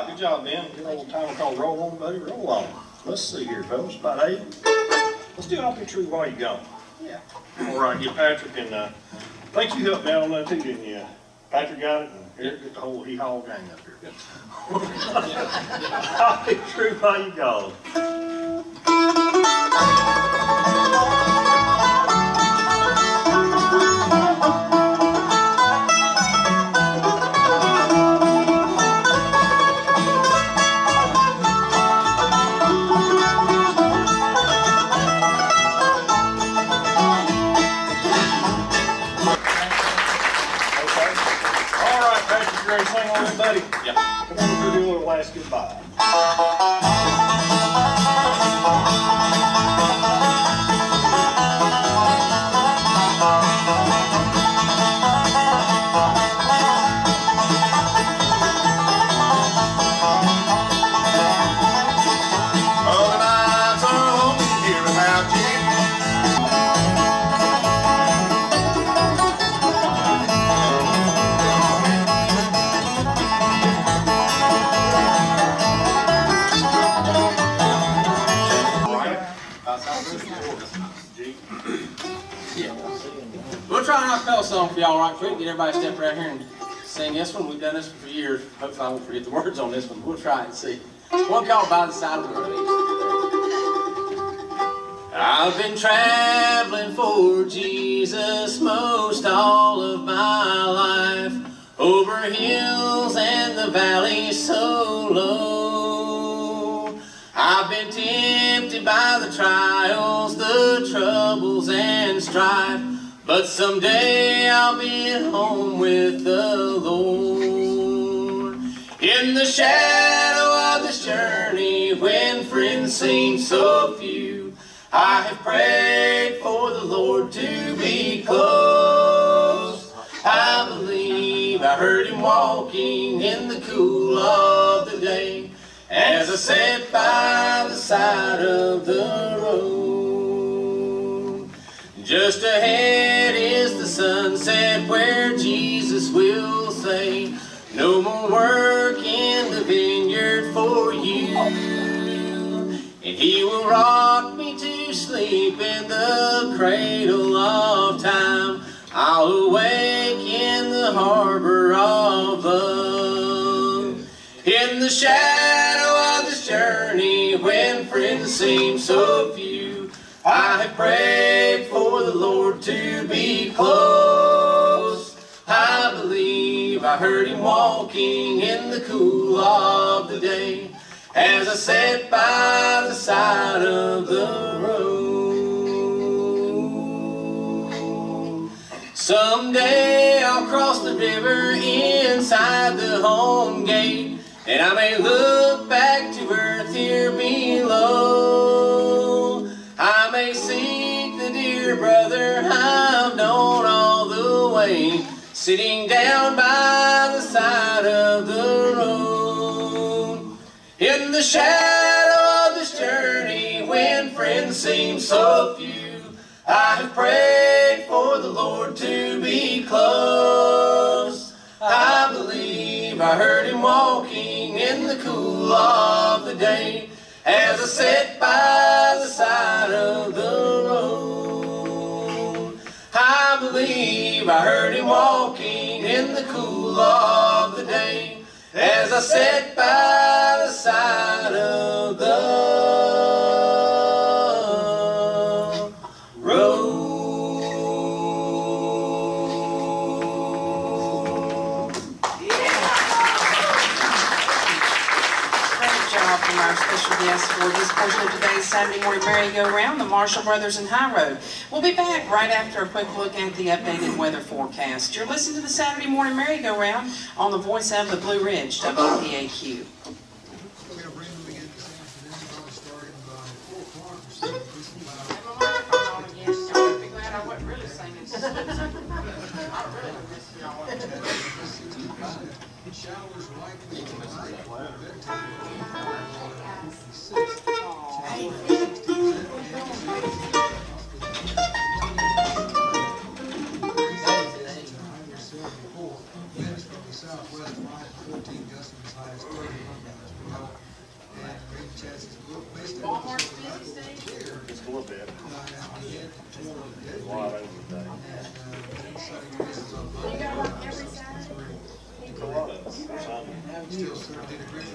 Right, good job, Ben. Good old timer called roll on, buddy, roll on. Let's see here, fellas, about eight. Let's do I'll be true while you gone. Yeah. All right, get Patrick and, uh, I think you helped me out on that too, didn't you? Patrick got it and Eric got the whole hee-haw gang up here. I'll be true while you gone. Goodbye. Couple song for y'all right quick. Get everybody step right here and sing this one. We've done this for years. Hopefully I won't forget the words on this one. We'll try and see. One called By the Side of the Road. I've been traveling for Jesus most all of my life. Over hills and the valleys so low. I've been tempted by the trials, the troubles and strife. But someday I'll be at home with the Lord. In the shadow of this journey, when friends seem so few, I have prayed for the Lord to be close. I believe I heard him walking in the cool of the day as I sat by the side of the road. Just ahead is the sunset where Jesus will say, No more work in the vineyard for you. And he will rock me to sleep in the cradle of time. I'll awake in the harbor of love. In the shadow of this journey, when friends seem so few, I have prayed for the Lord to be close. I believe I heard him walking in the cool of the day as I sat by the side of the road. Someday I'll cross the river inside the home gate, and I may look back to earth way, sitting down by the side of the road. In the shadow of this journey, when friends seem so few, I have prayed for the Lord to be close. I believe I heard him walking in the cool of the day as I sat by the side of the road. I believe I heard him walking in the cool of the day as I sat by the side of the guest for this portion of today's Saturday morning merry-go-round, the Marshall Brothers and High Road. We'll be back right after a quick look at the updated weather forecast. You're listening to the Saturday morning merry-go-round on the voice of the Blue Ridge, WPAQ. We have rain bedtime. Winds from the southwest, five fourteen, gusting as high as thirty-one chassis broke, basically. Walmart's busy stage? Just a little bit. Uh, he had torn a dead A lot of it today. and, uh, so he on You got one every a lot of it. Still sort of did a great.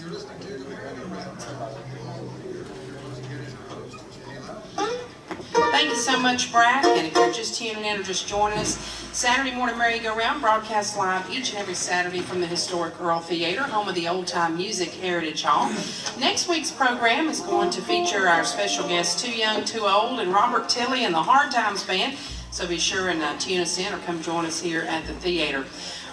You're listening to the radio round. Thank you so much, Brad. And if you're just tuning in or just joining us, Saturday Morning Merry-Go-Round broadcasts live each and every Saturday from the historic Earle Theater, home of the Old Time Music Heritage Hall. Next week's program is going to feature our special guests, Too Young, Too Old, and Robert Tilley and the Hard Times Band. So be sure and uh, tune us in or come join us here at the theater.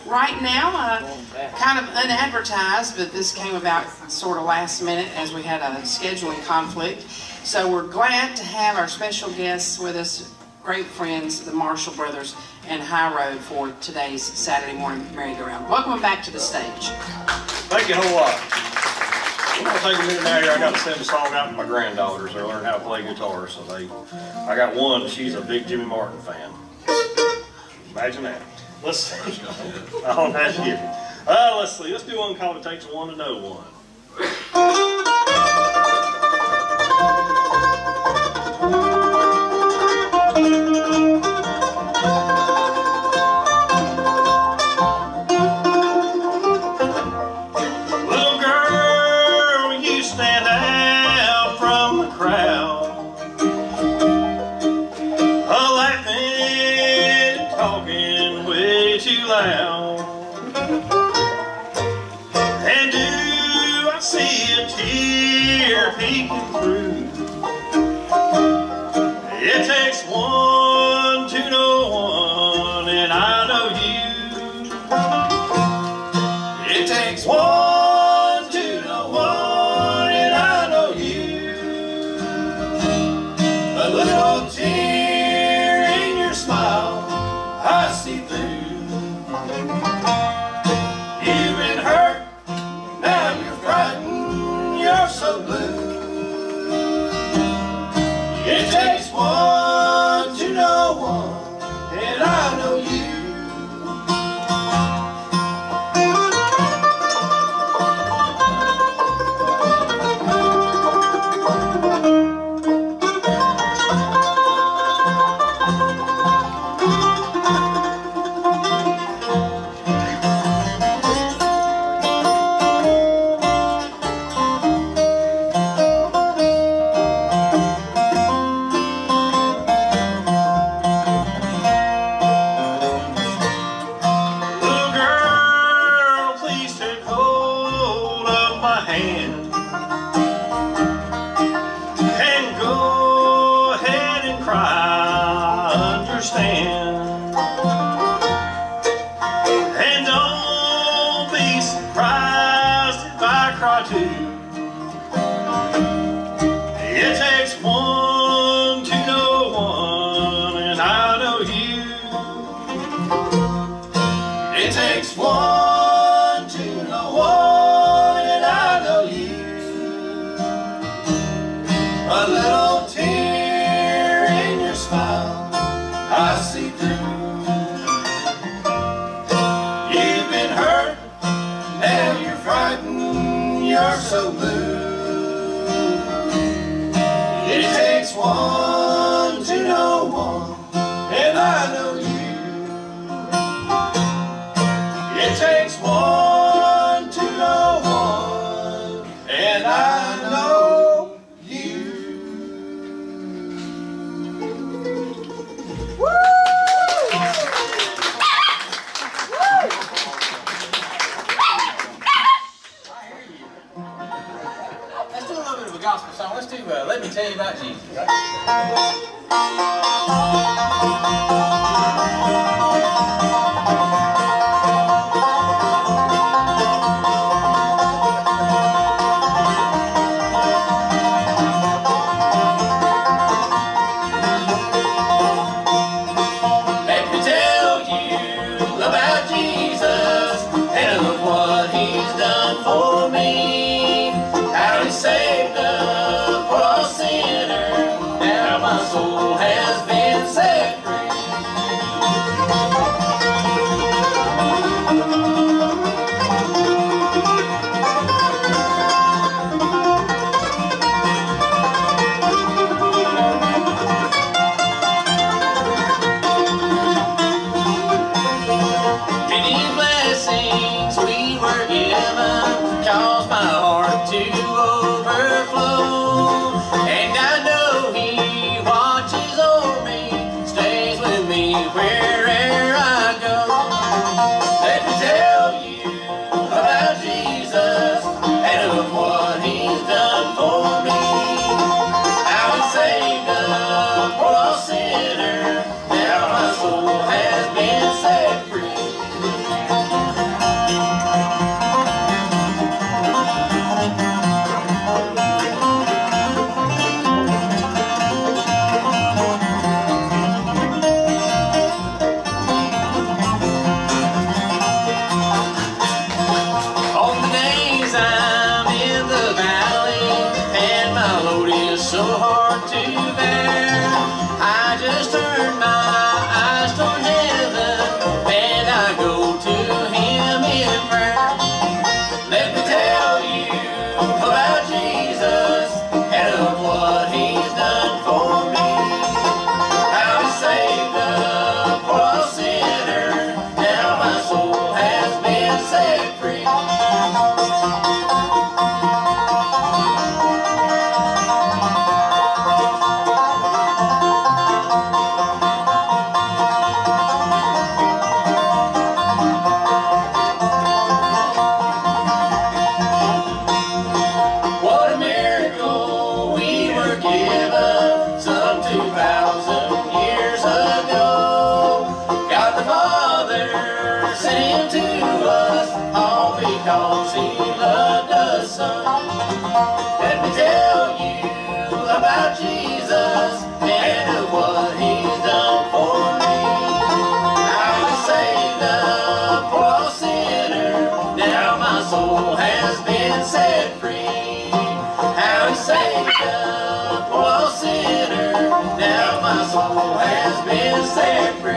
Right now, uh, kind of unadvertised, but this came about sort of last minute as we had a scheduling conflict. So we're glad to have our special guests with us, great friends, the Marshall Brothers and High Road for today's Saturday morning merry-go-round. Welcome back to the stage. Thank you a whole lot. I'm gonna take a minute now here. I got to send a song out to my granddaughters. They're learning how to play guitar, so they. I got one. She's a big Jimmy Martin fan. Imagine that. Let's. Oh, that's you. Uh, let's see. Let's do one called "It Takes One to Know One." Has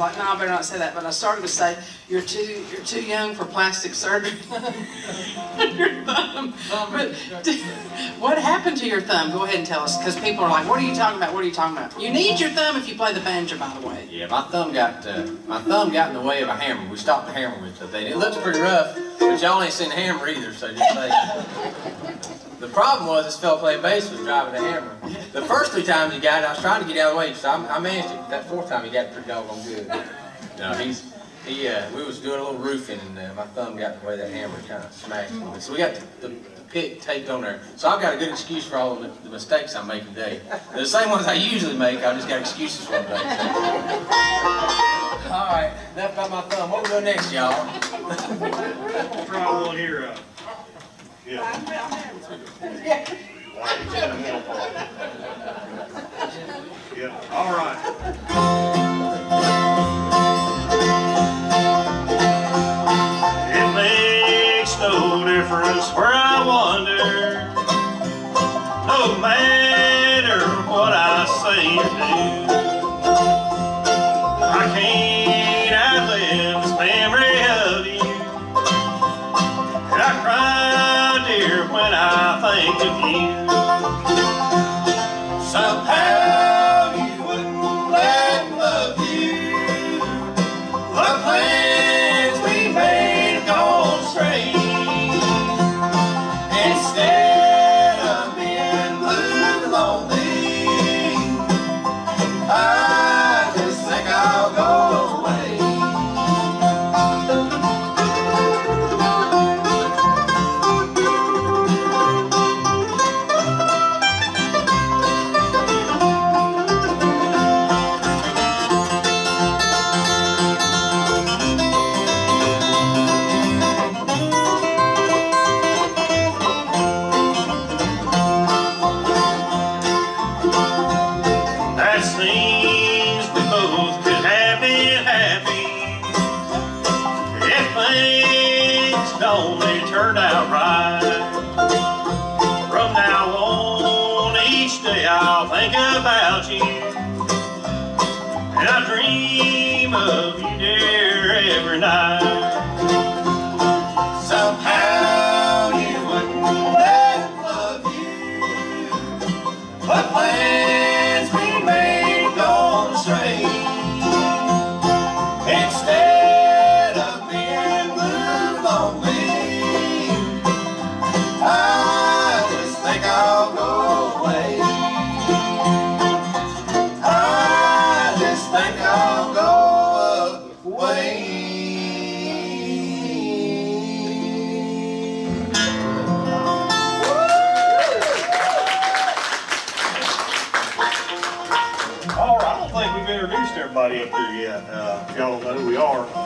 like, no, I better not say that. But I started to say, you're too you're too young for plastic surgery. your thumb. But what happened to your thumb? Go ahead and tell us, because people are like, what are you talking about? What are you talking about? You need your thumb if you play the banjo, by the way. Yeah, my thumb got uh, my thumb got in the way of a hammer. We stopped the hammer with it. It looks pretty rough, but y'all ain't seen the hammer either, so just say. The problem was this fella playing bass was driving the hammer. The first three times he got it, I was trying to get out of the way, so I, I managed it. That fourth time he got it pretty doggone good. No, he's he. Uh, we was doing a little roofing, and uh, my thumb got in the way of that hammer, kind of smashed me. So we got the, the, the pick taped on there. So I've got a good excuse for all of the, the mistakes I'm making today. They're the same ones I usually make. I just got excuses for them today. All right, enough about my thumb. What we doing next, y'all? Try a little here. Uh, yeah. Yeah. All right.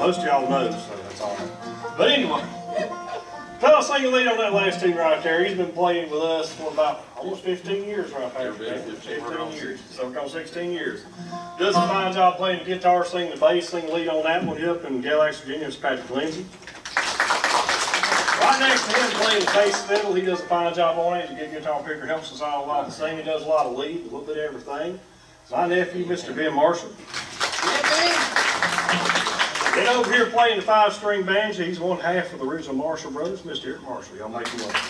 Most of y'all know, so that's all right. But anyway, fella singing lead on that last tune right there. He's been playing with us for about almost 15 years right there. 15 years. So we're going 16 years. Does a fine job playing the guitar, singing the bass, singing lead on that one. He up in Galax, Virginia, is Patrick Lindsay. Right next to him playing the bass fiddle, he does a fine job on it. He's a good guitar picker, helps us out a lot to sing. He does a lot of lead, a little bit of everything. My nephew, Mr. Ben Marshall. Then over here playing the five-string banjo, he's one half of the original Marshall Brothers, Mr. Eric Marshall. Y'all make him welcome.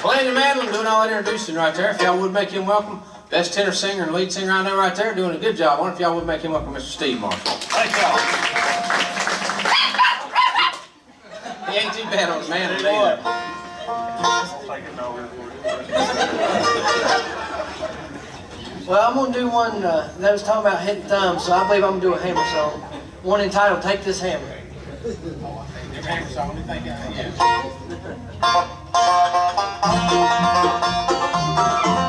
Playing the mandolin, doing all that introducing right there. If y'all would make him welcome. Best tenor singer and lead singer I know right there, doing a good job. I wonder if y'all would make him welcome, Mr. Steve Marshall. Thank y'all. He ain't too bad on the mandolin either. Well, I'm gonna do one uh, that was talking about hitting thumbs, so I believe I'm gonna do a hammer song. One entitled "Take This Hammer." Take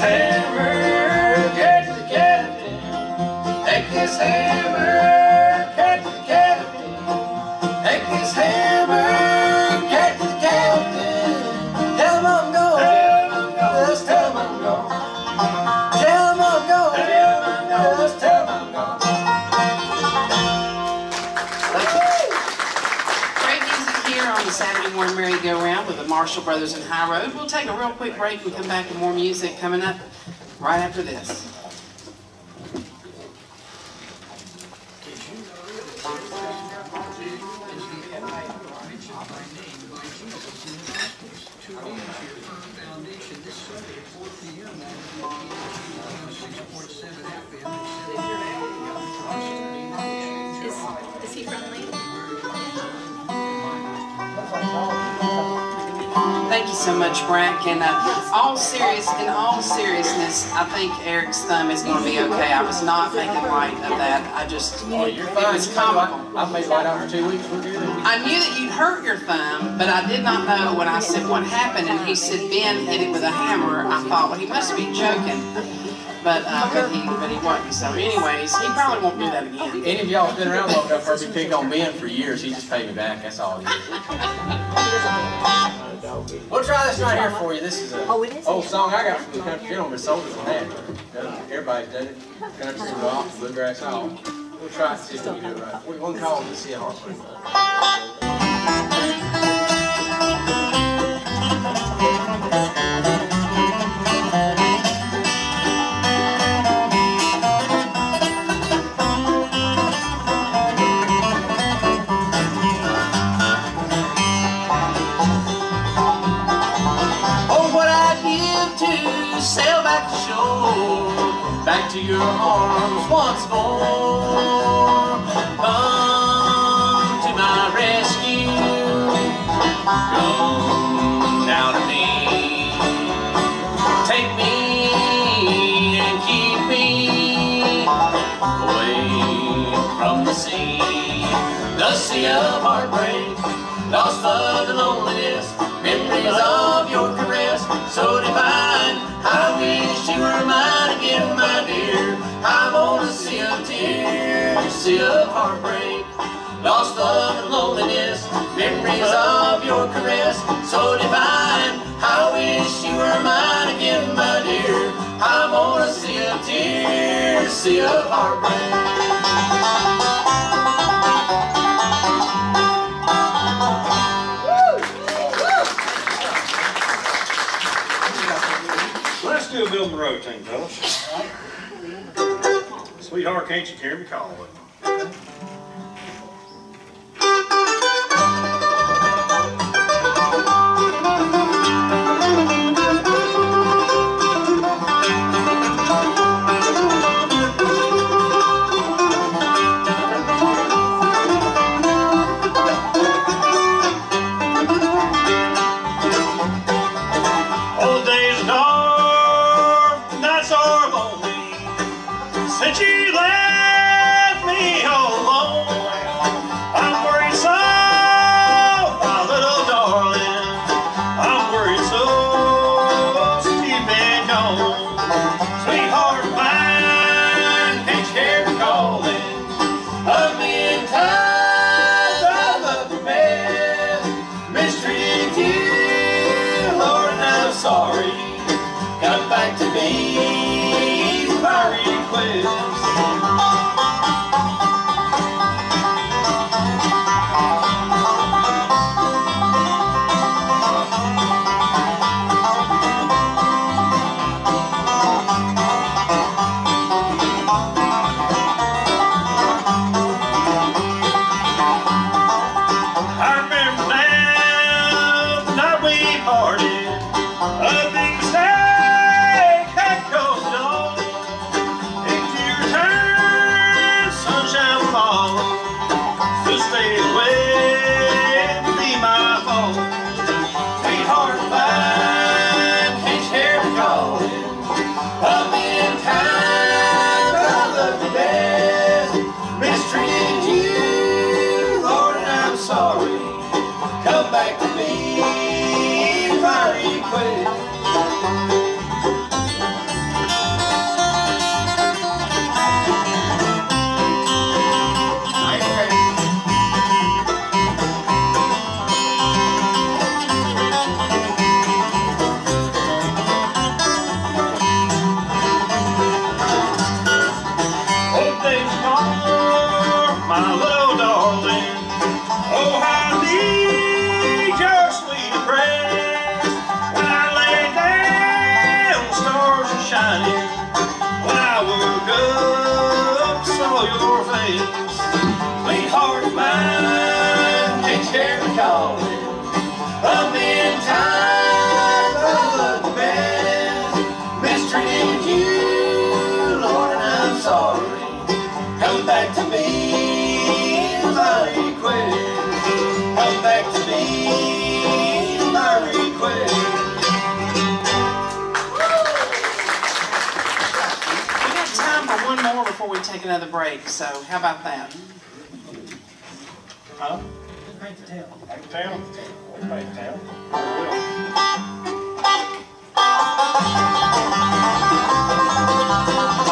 hammer, catch the captain. Take this hammer, catch the captain. Take this hammer, Marshall Brothers and High Road. We'll take a real quick break and come back with more music coming up right after this. So much, Brack. And uh, all serious, in all seriousness, I think Eric's thumb is going to be okay. I was not making light of that. I just, oh, it was You know what? comical. I've made light out for two weeks. We're good. I knew that you'd hurt your thumb, but I did not know when I said what happened. And he said Ben hit it with a hammer. I thought, well, he must be joking. But uh, but he but he wasn't. So, anyways, he probably won't do that again. Any of y'all that's been around long enough heard me pick on Ben for years. He just paid me back. That's all it is. We'll try this right here for you. This is a old song I got from the country gentleman. Sold it from that. Everybody's done it. Country rock, bluegrass, all. We'll try it. See if we can do it right. We're gonna call it. See how hard. Oh, to your arms once more. Come to my rescue, come down to me, take me and keep me away from the sea, the sea of heartbreak, lost love and loneliness, memories of your caress, so divine. I wish you were mine again, my dear. I'm on a sea of tears, sea of heartbreak, lost love and loneliness, memories of your caress, so divine. I wish you were mine again, my dear. I'm on a sea of tears, sea of heartbreak. Do a Bill Monroe thing, fellas. Sweetheart, can't you hear me calling? To me, another break, so how about that? Huh? The the the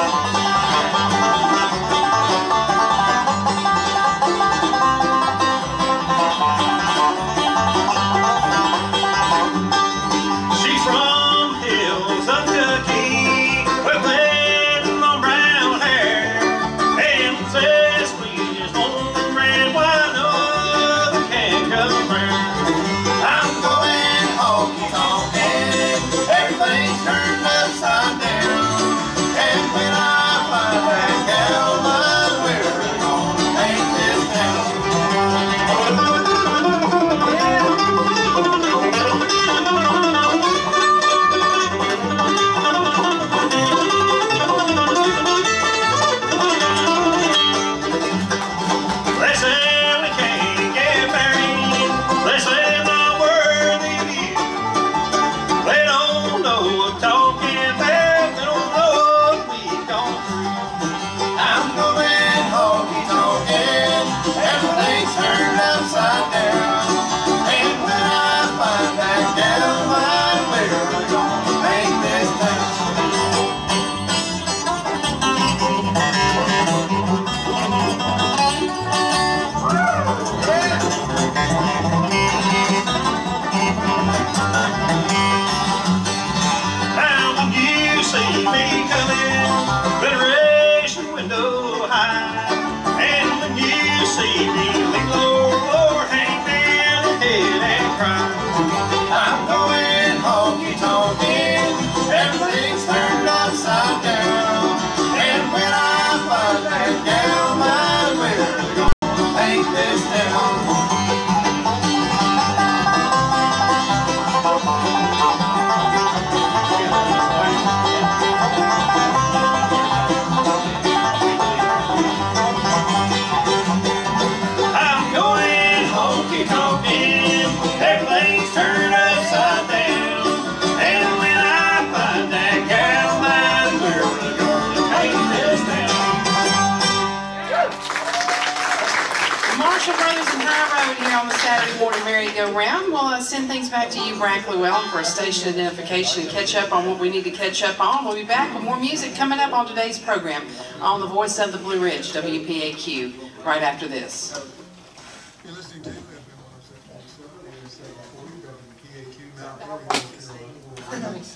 them. Everything's upside down. And when I find that cow mine, we're this down. Marshall Brothers and High Road here on the Saturday Water merry-go-round. We'll send things back to you, Frank Llewellyn, for a station identification and catch up on what we need to catch up on. We'll be back with more music coming up on today's program on the voice of the Blue Ridge, WPAQ, right after this.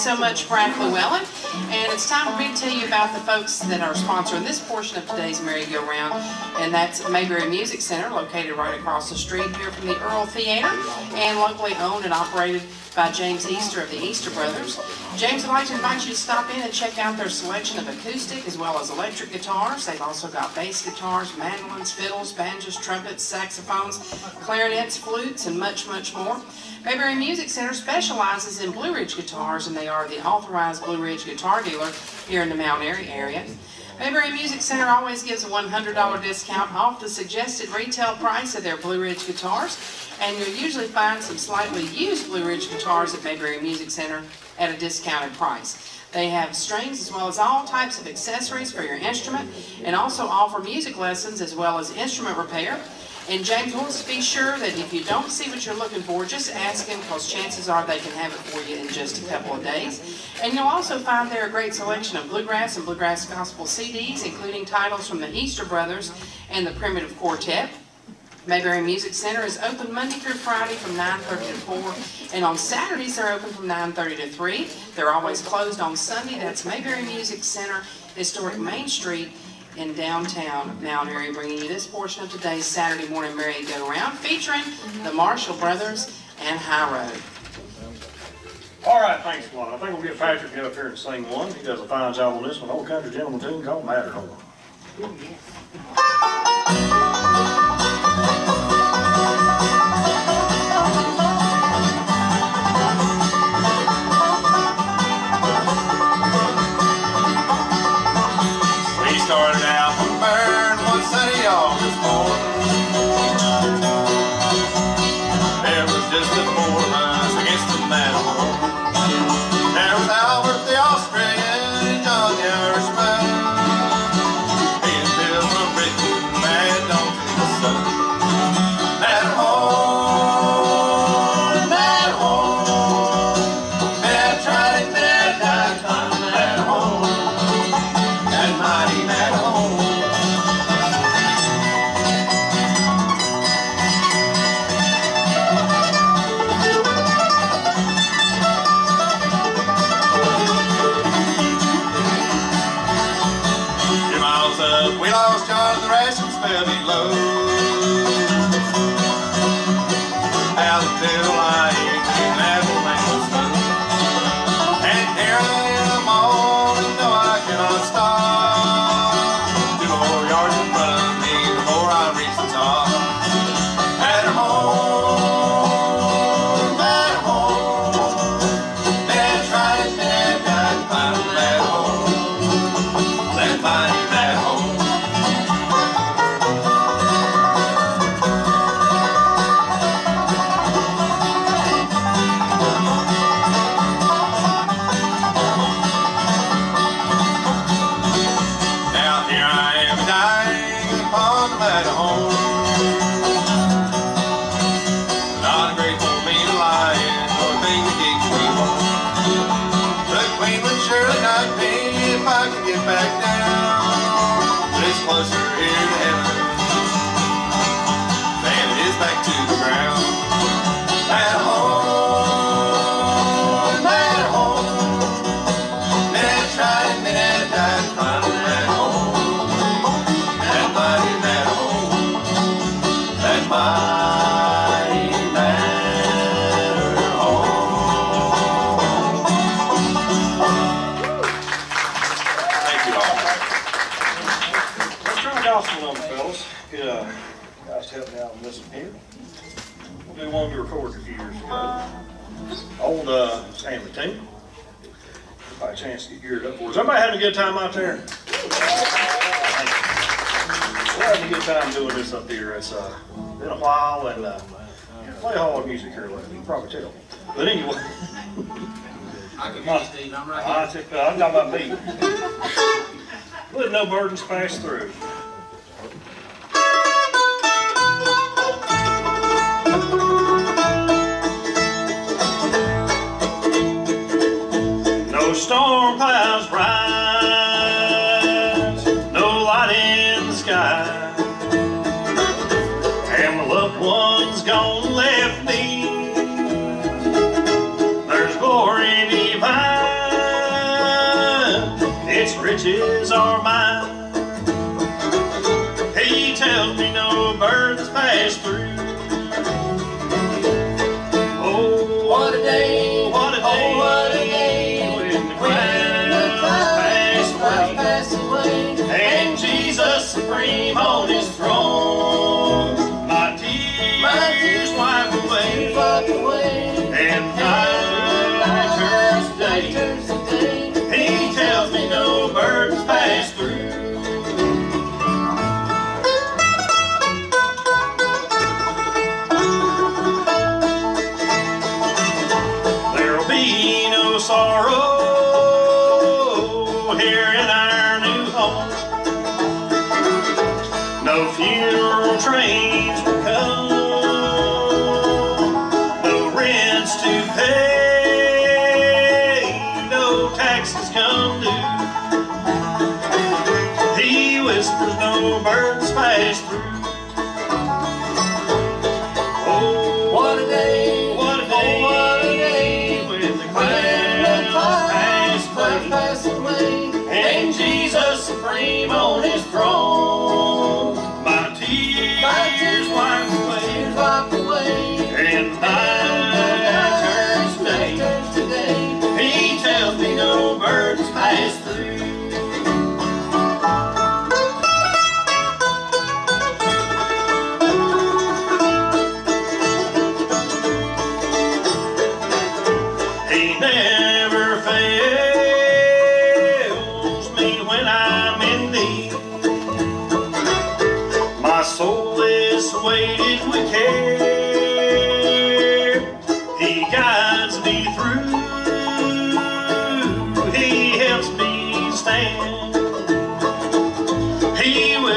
so much, Frank Llewellyn. And it's time for me to tell you about the folks that are sponsoring this portion of today's merry-go-round, and that's Mayberry Music Center, located right across the street here from the Earle Theater, and locally owned and operated by James Easter of the Easter Brothers. James would like to invite you to stop in and check out their selection of acoustic as well as electric guitars. They've also got bass guitars, mandolins, fiddles, banjos, trumpets, saxophones, clarinets, flutes, and much, much more. Mayberry Music Center specializes in Blue Ridge guitars, and they are the authorized Blue Ridge guitar dealer here in the Mount Airy area. Mayberry Music Center always gives a $100 discount off the suggested retail price of their Blue Ridge guitars, and you'll usually find some slightly used Blue Ridge guitars at Mayberry Music Center at a discounted price. They have strings as well as all types of accessories for your instrument and also offer music lessons as well as instrument repair. And James wants to be sure that if you don't see what you're looking for, just ask him because chances are they can have it for you in just a couple of days. And you'll also find there a great selection of bluegrass and bluegrass gospel CDs, including titles from the Easter Brothers and the Primitive Quartet. Mayberry Music Center is open Monday through Friday from 9.30 to 4, and on Saturdays they're open from 9.30 to 3. They're always closed on Sunday. That's Mayberry Music Center, historic Main Street in downtown Mount Airy, bringing you this portion of today's Saturday morning merry-go-round, featuring mm-hmm. the Marshall Brothers and High Road. All right, thanks a lot. I think we'll get Patrick to get up here and sing one. He does a fine job on this one. Old country gentleman tune called Matterhorn. We Out good time out there? We're having a good time doing this up here. It's, uh, been a while and, uh, play hard music here lately, you can probably tell. But anyway. I can hear you, Steve. I'm right I here. took, uh, I'm talking about me. Let no burdens pass through.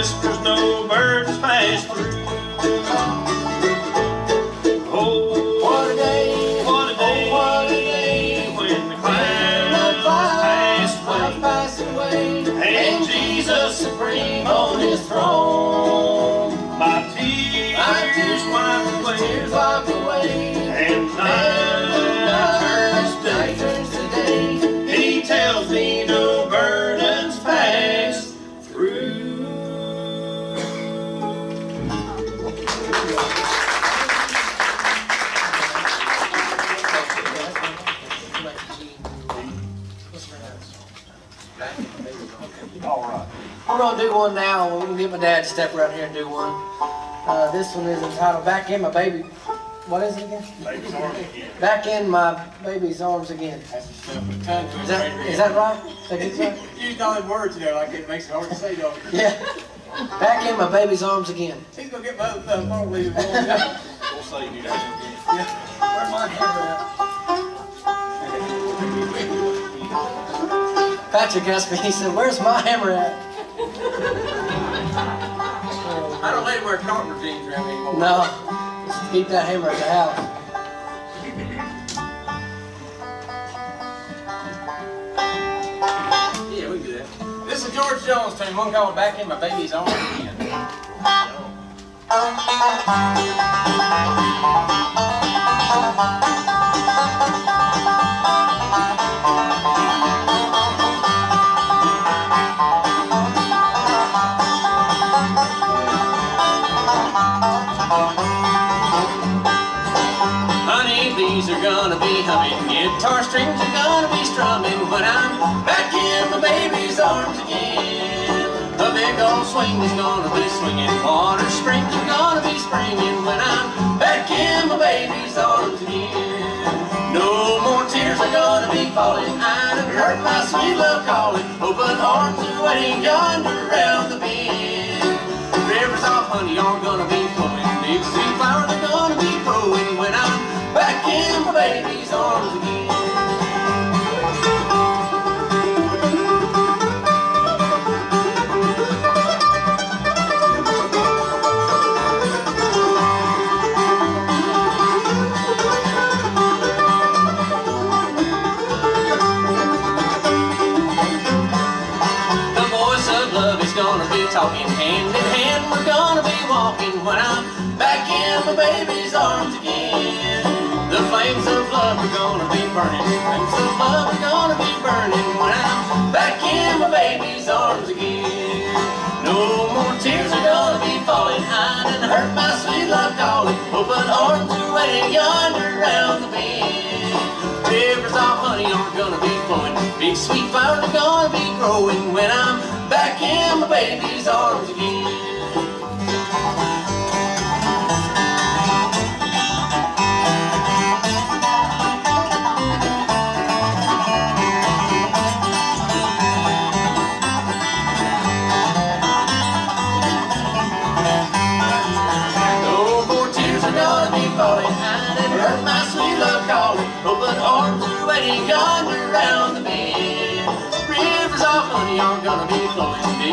Whispers no birds pass through. We're gonna do one now. We're gonna get my dad to step around here and do one. Uh, this one is entitled "Back in My Baby." What is it again? Baby's arms again. Back in my baby's arms again. Is that is that right? Is that good, sir? Used all them words there like it makes it hard to say, though. Yeah. Back in my baby's arms again. He's gonna get my other thumb, I'll leave it alone. We'll say you Yeah. Where's my hammer at? Patrick asked me. He said, "Where's my hammer at?" I don't let him wear carpenter jeans around me anymore. No. Just keep that hammer at the house. Yeah, we can do that. This is George Jones' tune, one called Back in My Baby's Arms Again. Honey, bees are gonna be humming, guitar strings are gonna be strumming when I'm back in my baby's arms again. A big old swing is gonna be swinging, water springs are gonna be springing when I'm back in my baby's arms again. No more tears are gonna be falling, I done heard my sweet love calling. Open arms are waiting yonder around the bend. Rivers of honey are gonna be flowing, big sweet flowers are gonna be growing when I'm back in my baby's arms again. Are yonder around the bend. Rivers of honey are gonna be flowing. Big sweet flowers are gonna be growing when I'm back in my baby's arms again.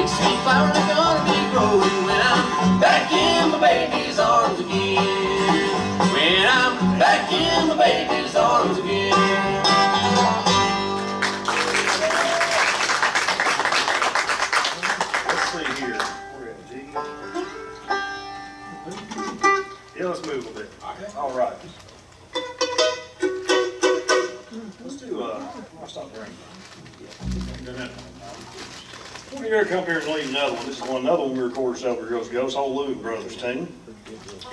Flowers are gonna be growing when I'm back in my baby's arms again. When I'm back in my baby's arms again. Let's see here. We're at G. Yeah, let's move a bit. All right. Let's do, uh, I'll stop there. One year, come here and lead another one. This is one, another one we recorded several years ago. It's old Louvin Brothers team,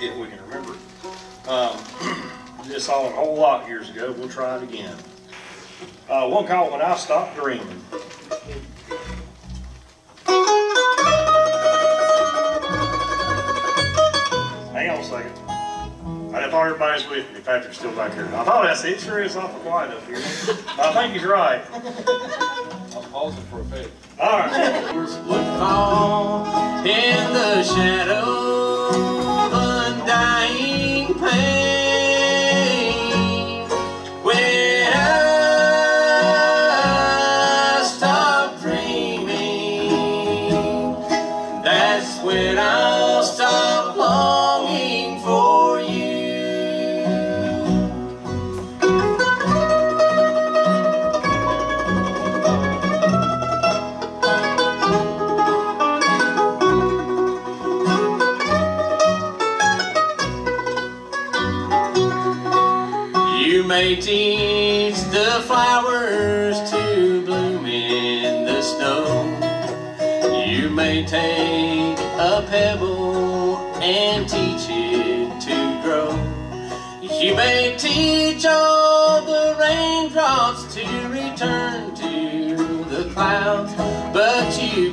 if we can remember. Um, This saw a whole lot years ago. We'll try it again. Uh, one called When I Stopped Dreaming. Hang on a second. I thought everybody's with me. Patrick's still back here. I thought that's it. Sure is awful quiet up here. I think he's right. I'm pausing for a bit. All right. would fall in the shadow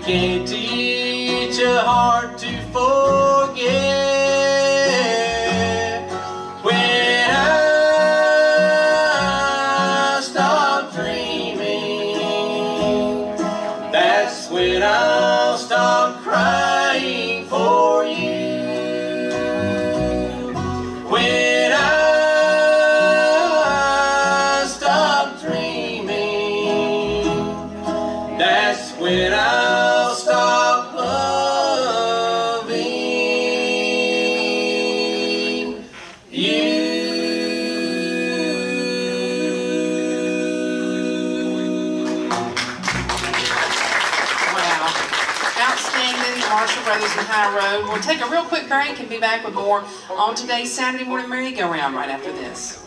can't teach a heart to We'll take a real quick break and be back with more on today's Saturday morning merry-go-round right after this.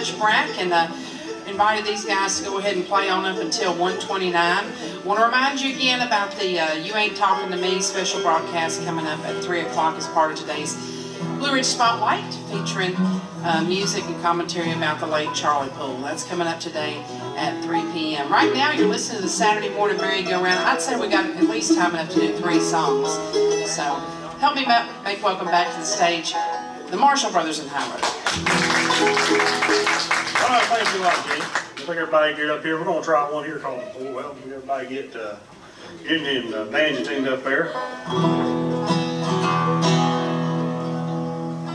Much, Brack, and uh, invited these guys to go ahead and play on up until 129. Want to remind you again about the uh, You Ain't Talking to Me special broadcast coming up at 3 o'clock as part of today's Blue Ridge Spotlight, featuring uh, music and commentary about the late Charlie Poole. That's coming up today at 3 p.m. Right now, you're listening to the Saturday Morning Merry-Go-Round. I'd say we got at least time enough to do three songs. So help me make welcome back to the stage the Marshall Brothers Road. All right, thank you a lot, Gene. I think everybody get up here. We're gonna try one here called, oh, well, everybody get, uh, getting in uh, banjo tuned up there.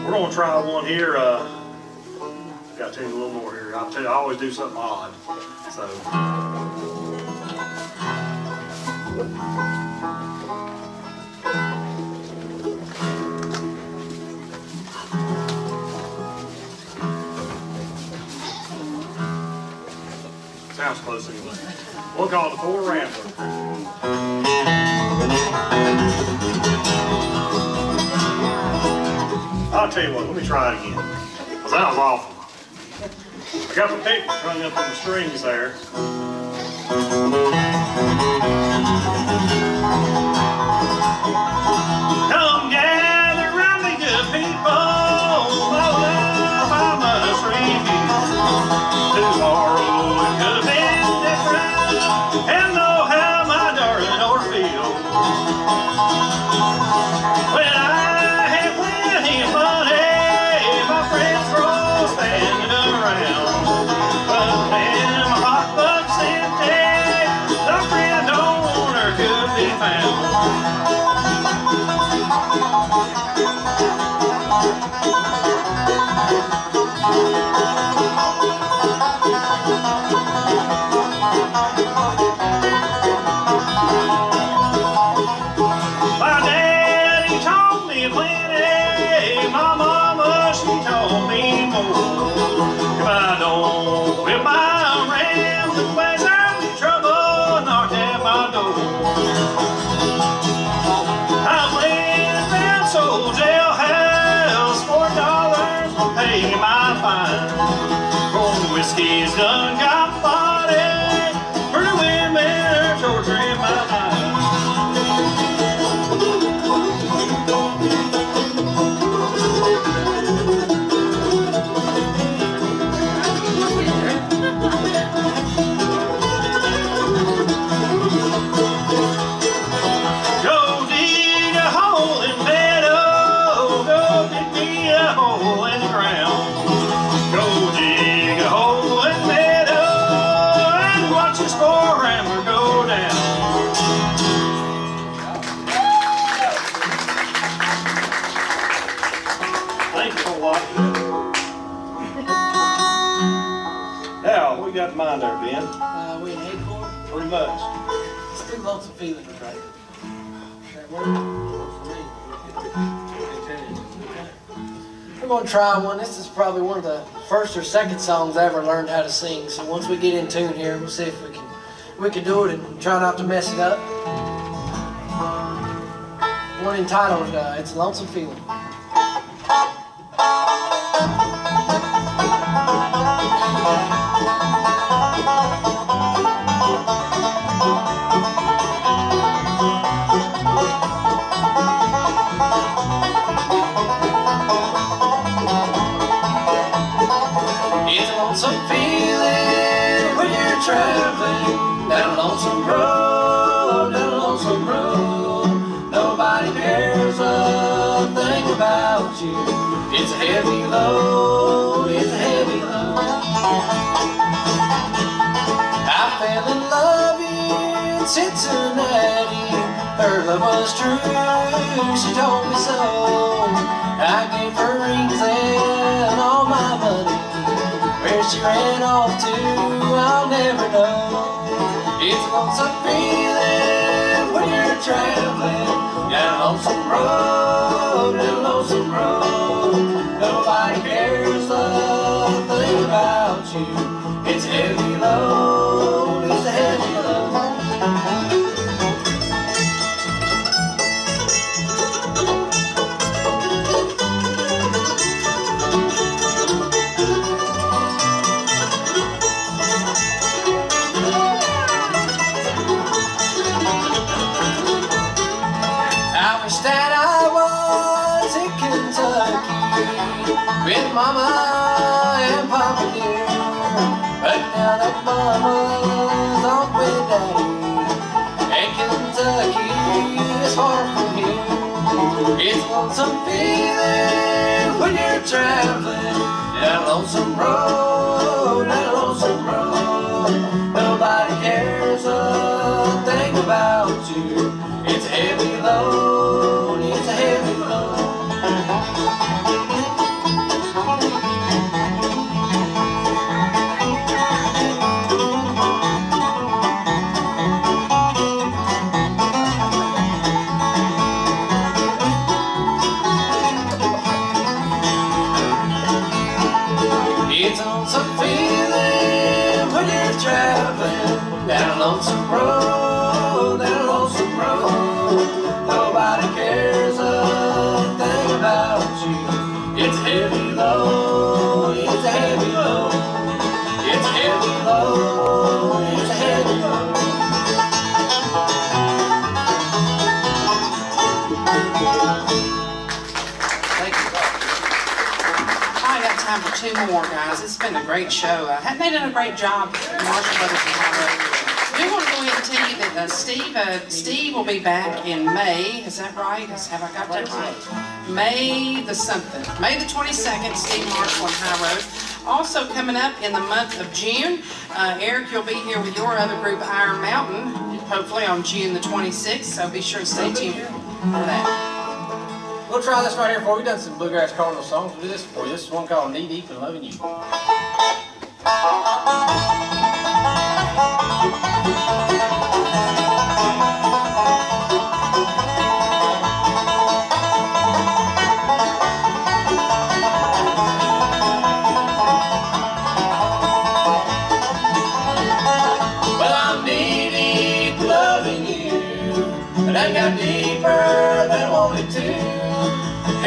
We're gonna try one here, uh, gotta tell you a little more here. here. I'll tell you, I always do something odd. So. Sounds close anyway. We'll call the Four Rambler. I'll tell you what, let me try it again. Because that was awful. I got the picture hung up on the strings there. And know how my darling ought to feel. When I had plenty of money, my friends standing around. But when my empty, the friend could be found. My We're gonna try one. This is probably one of the first or second songs I ever learned how to sing. So once we get in tune here, we'll see if we can we can do it and try not to mess it up. One entitled uh, "It's a Lonesome Feeling." Cincinnati. Her love was true, she told me so. I gave her rings and all my money. Where she ran off to, I'll never know. It's a lonesome feeling when you're traveling down a lonesome road, down a lonesome road. Nobody cares a thing about you. It's heavy load, lonesome feeling when you're traveling. Down lonesome road, more, guys. It's been a great show. Uh, they done a great job, Marshall Brothers and? I do want to go ahead and tell you that uh, Steve, uh, Steve will be back in May. Is that right? Is, have I got that right? May the something. May the 22nd, Steve Marshall on High Road. Also coming up in the month of June, uh, Eric, you'll be here with your other group, Iron Mountain, hopefully on June the 26th. So be sure to stay tuned for that. We'll try this right here for. We've done some Bluegrass Cardinal songs. We'll do this for you. This is one called Knee Deep in Loving You.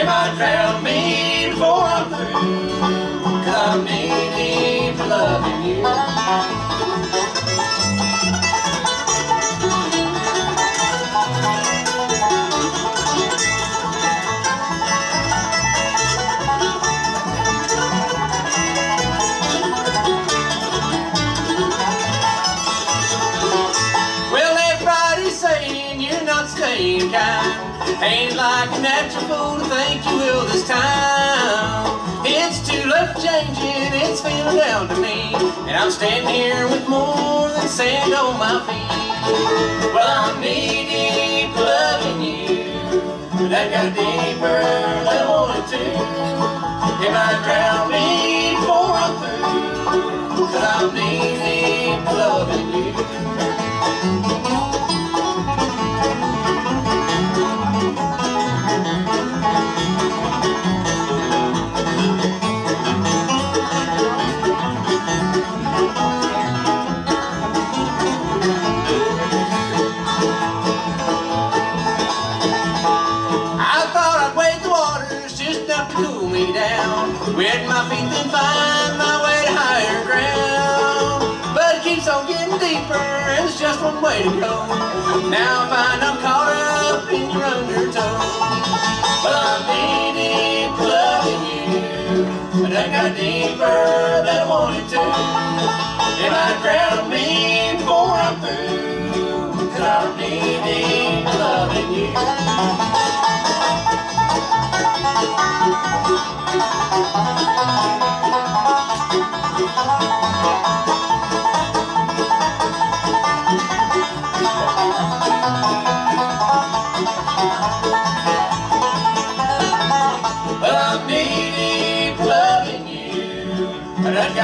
It might drown me before I'm through, loving you. Ain't like a natural fool to think you will this time. It's too late for changing, it's feeling down to me. And I'm standing here with more than sand on my feet. Well, I'm knee deep loving you. But I got deeper than I wanted to. It might drown me before I'm through. Cause I'm knee deep loving you. And there's just one way to go. Now I find I'm caught up in your undertow. Well, I'm knee deep loving you. But I got deeper than I wanted to. It might drown me before I'm through. Cause I'm knee deep loving you.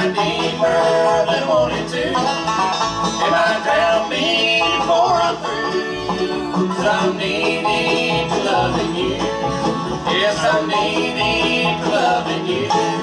Got deeper than I wanted to. It might drown me before I'm through, cause I'm knee deep loving you. Yes, I'm knee deep loving you.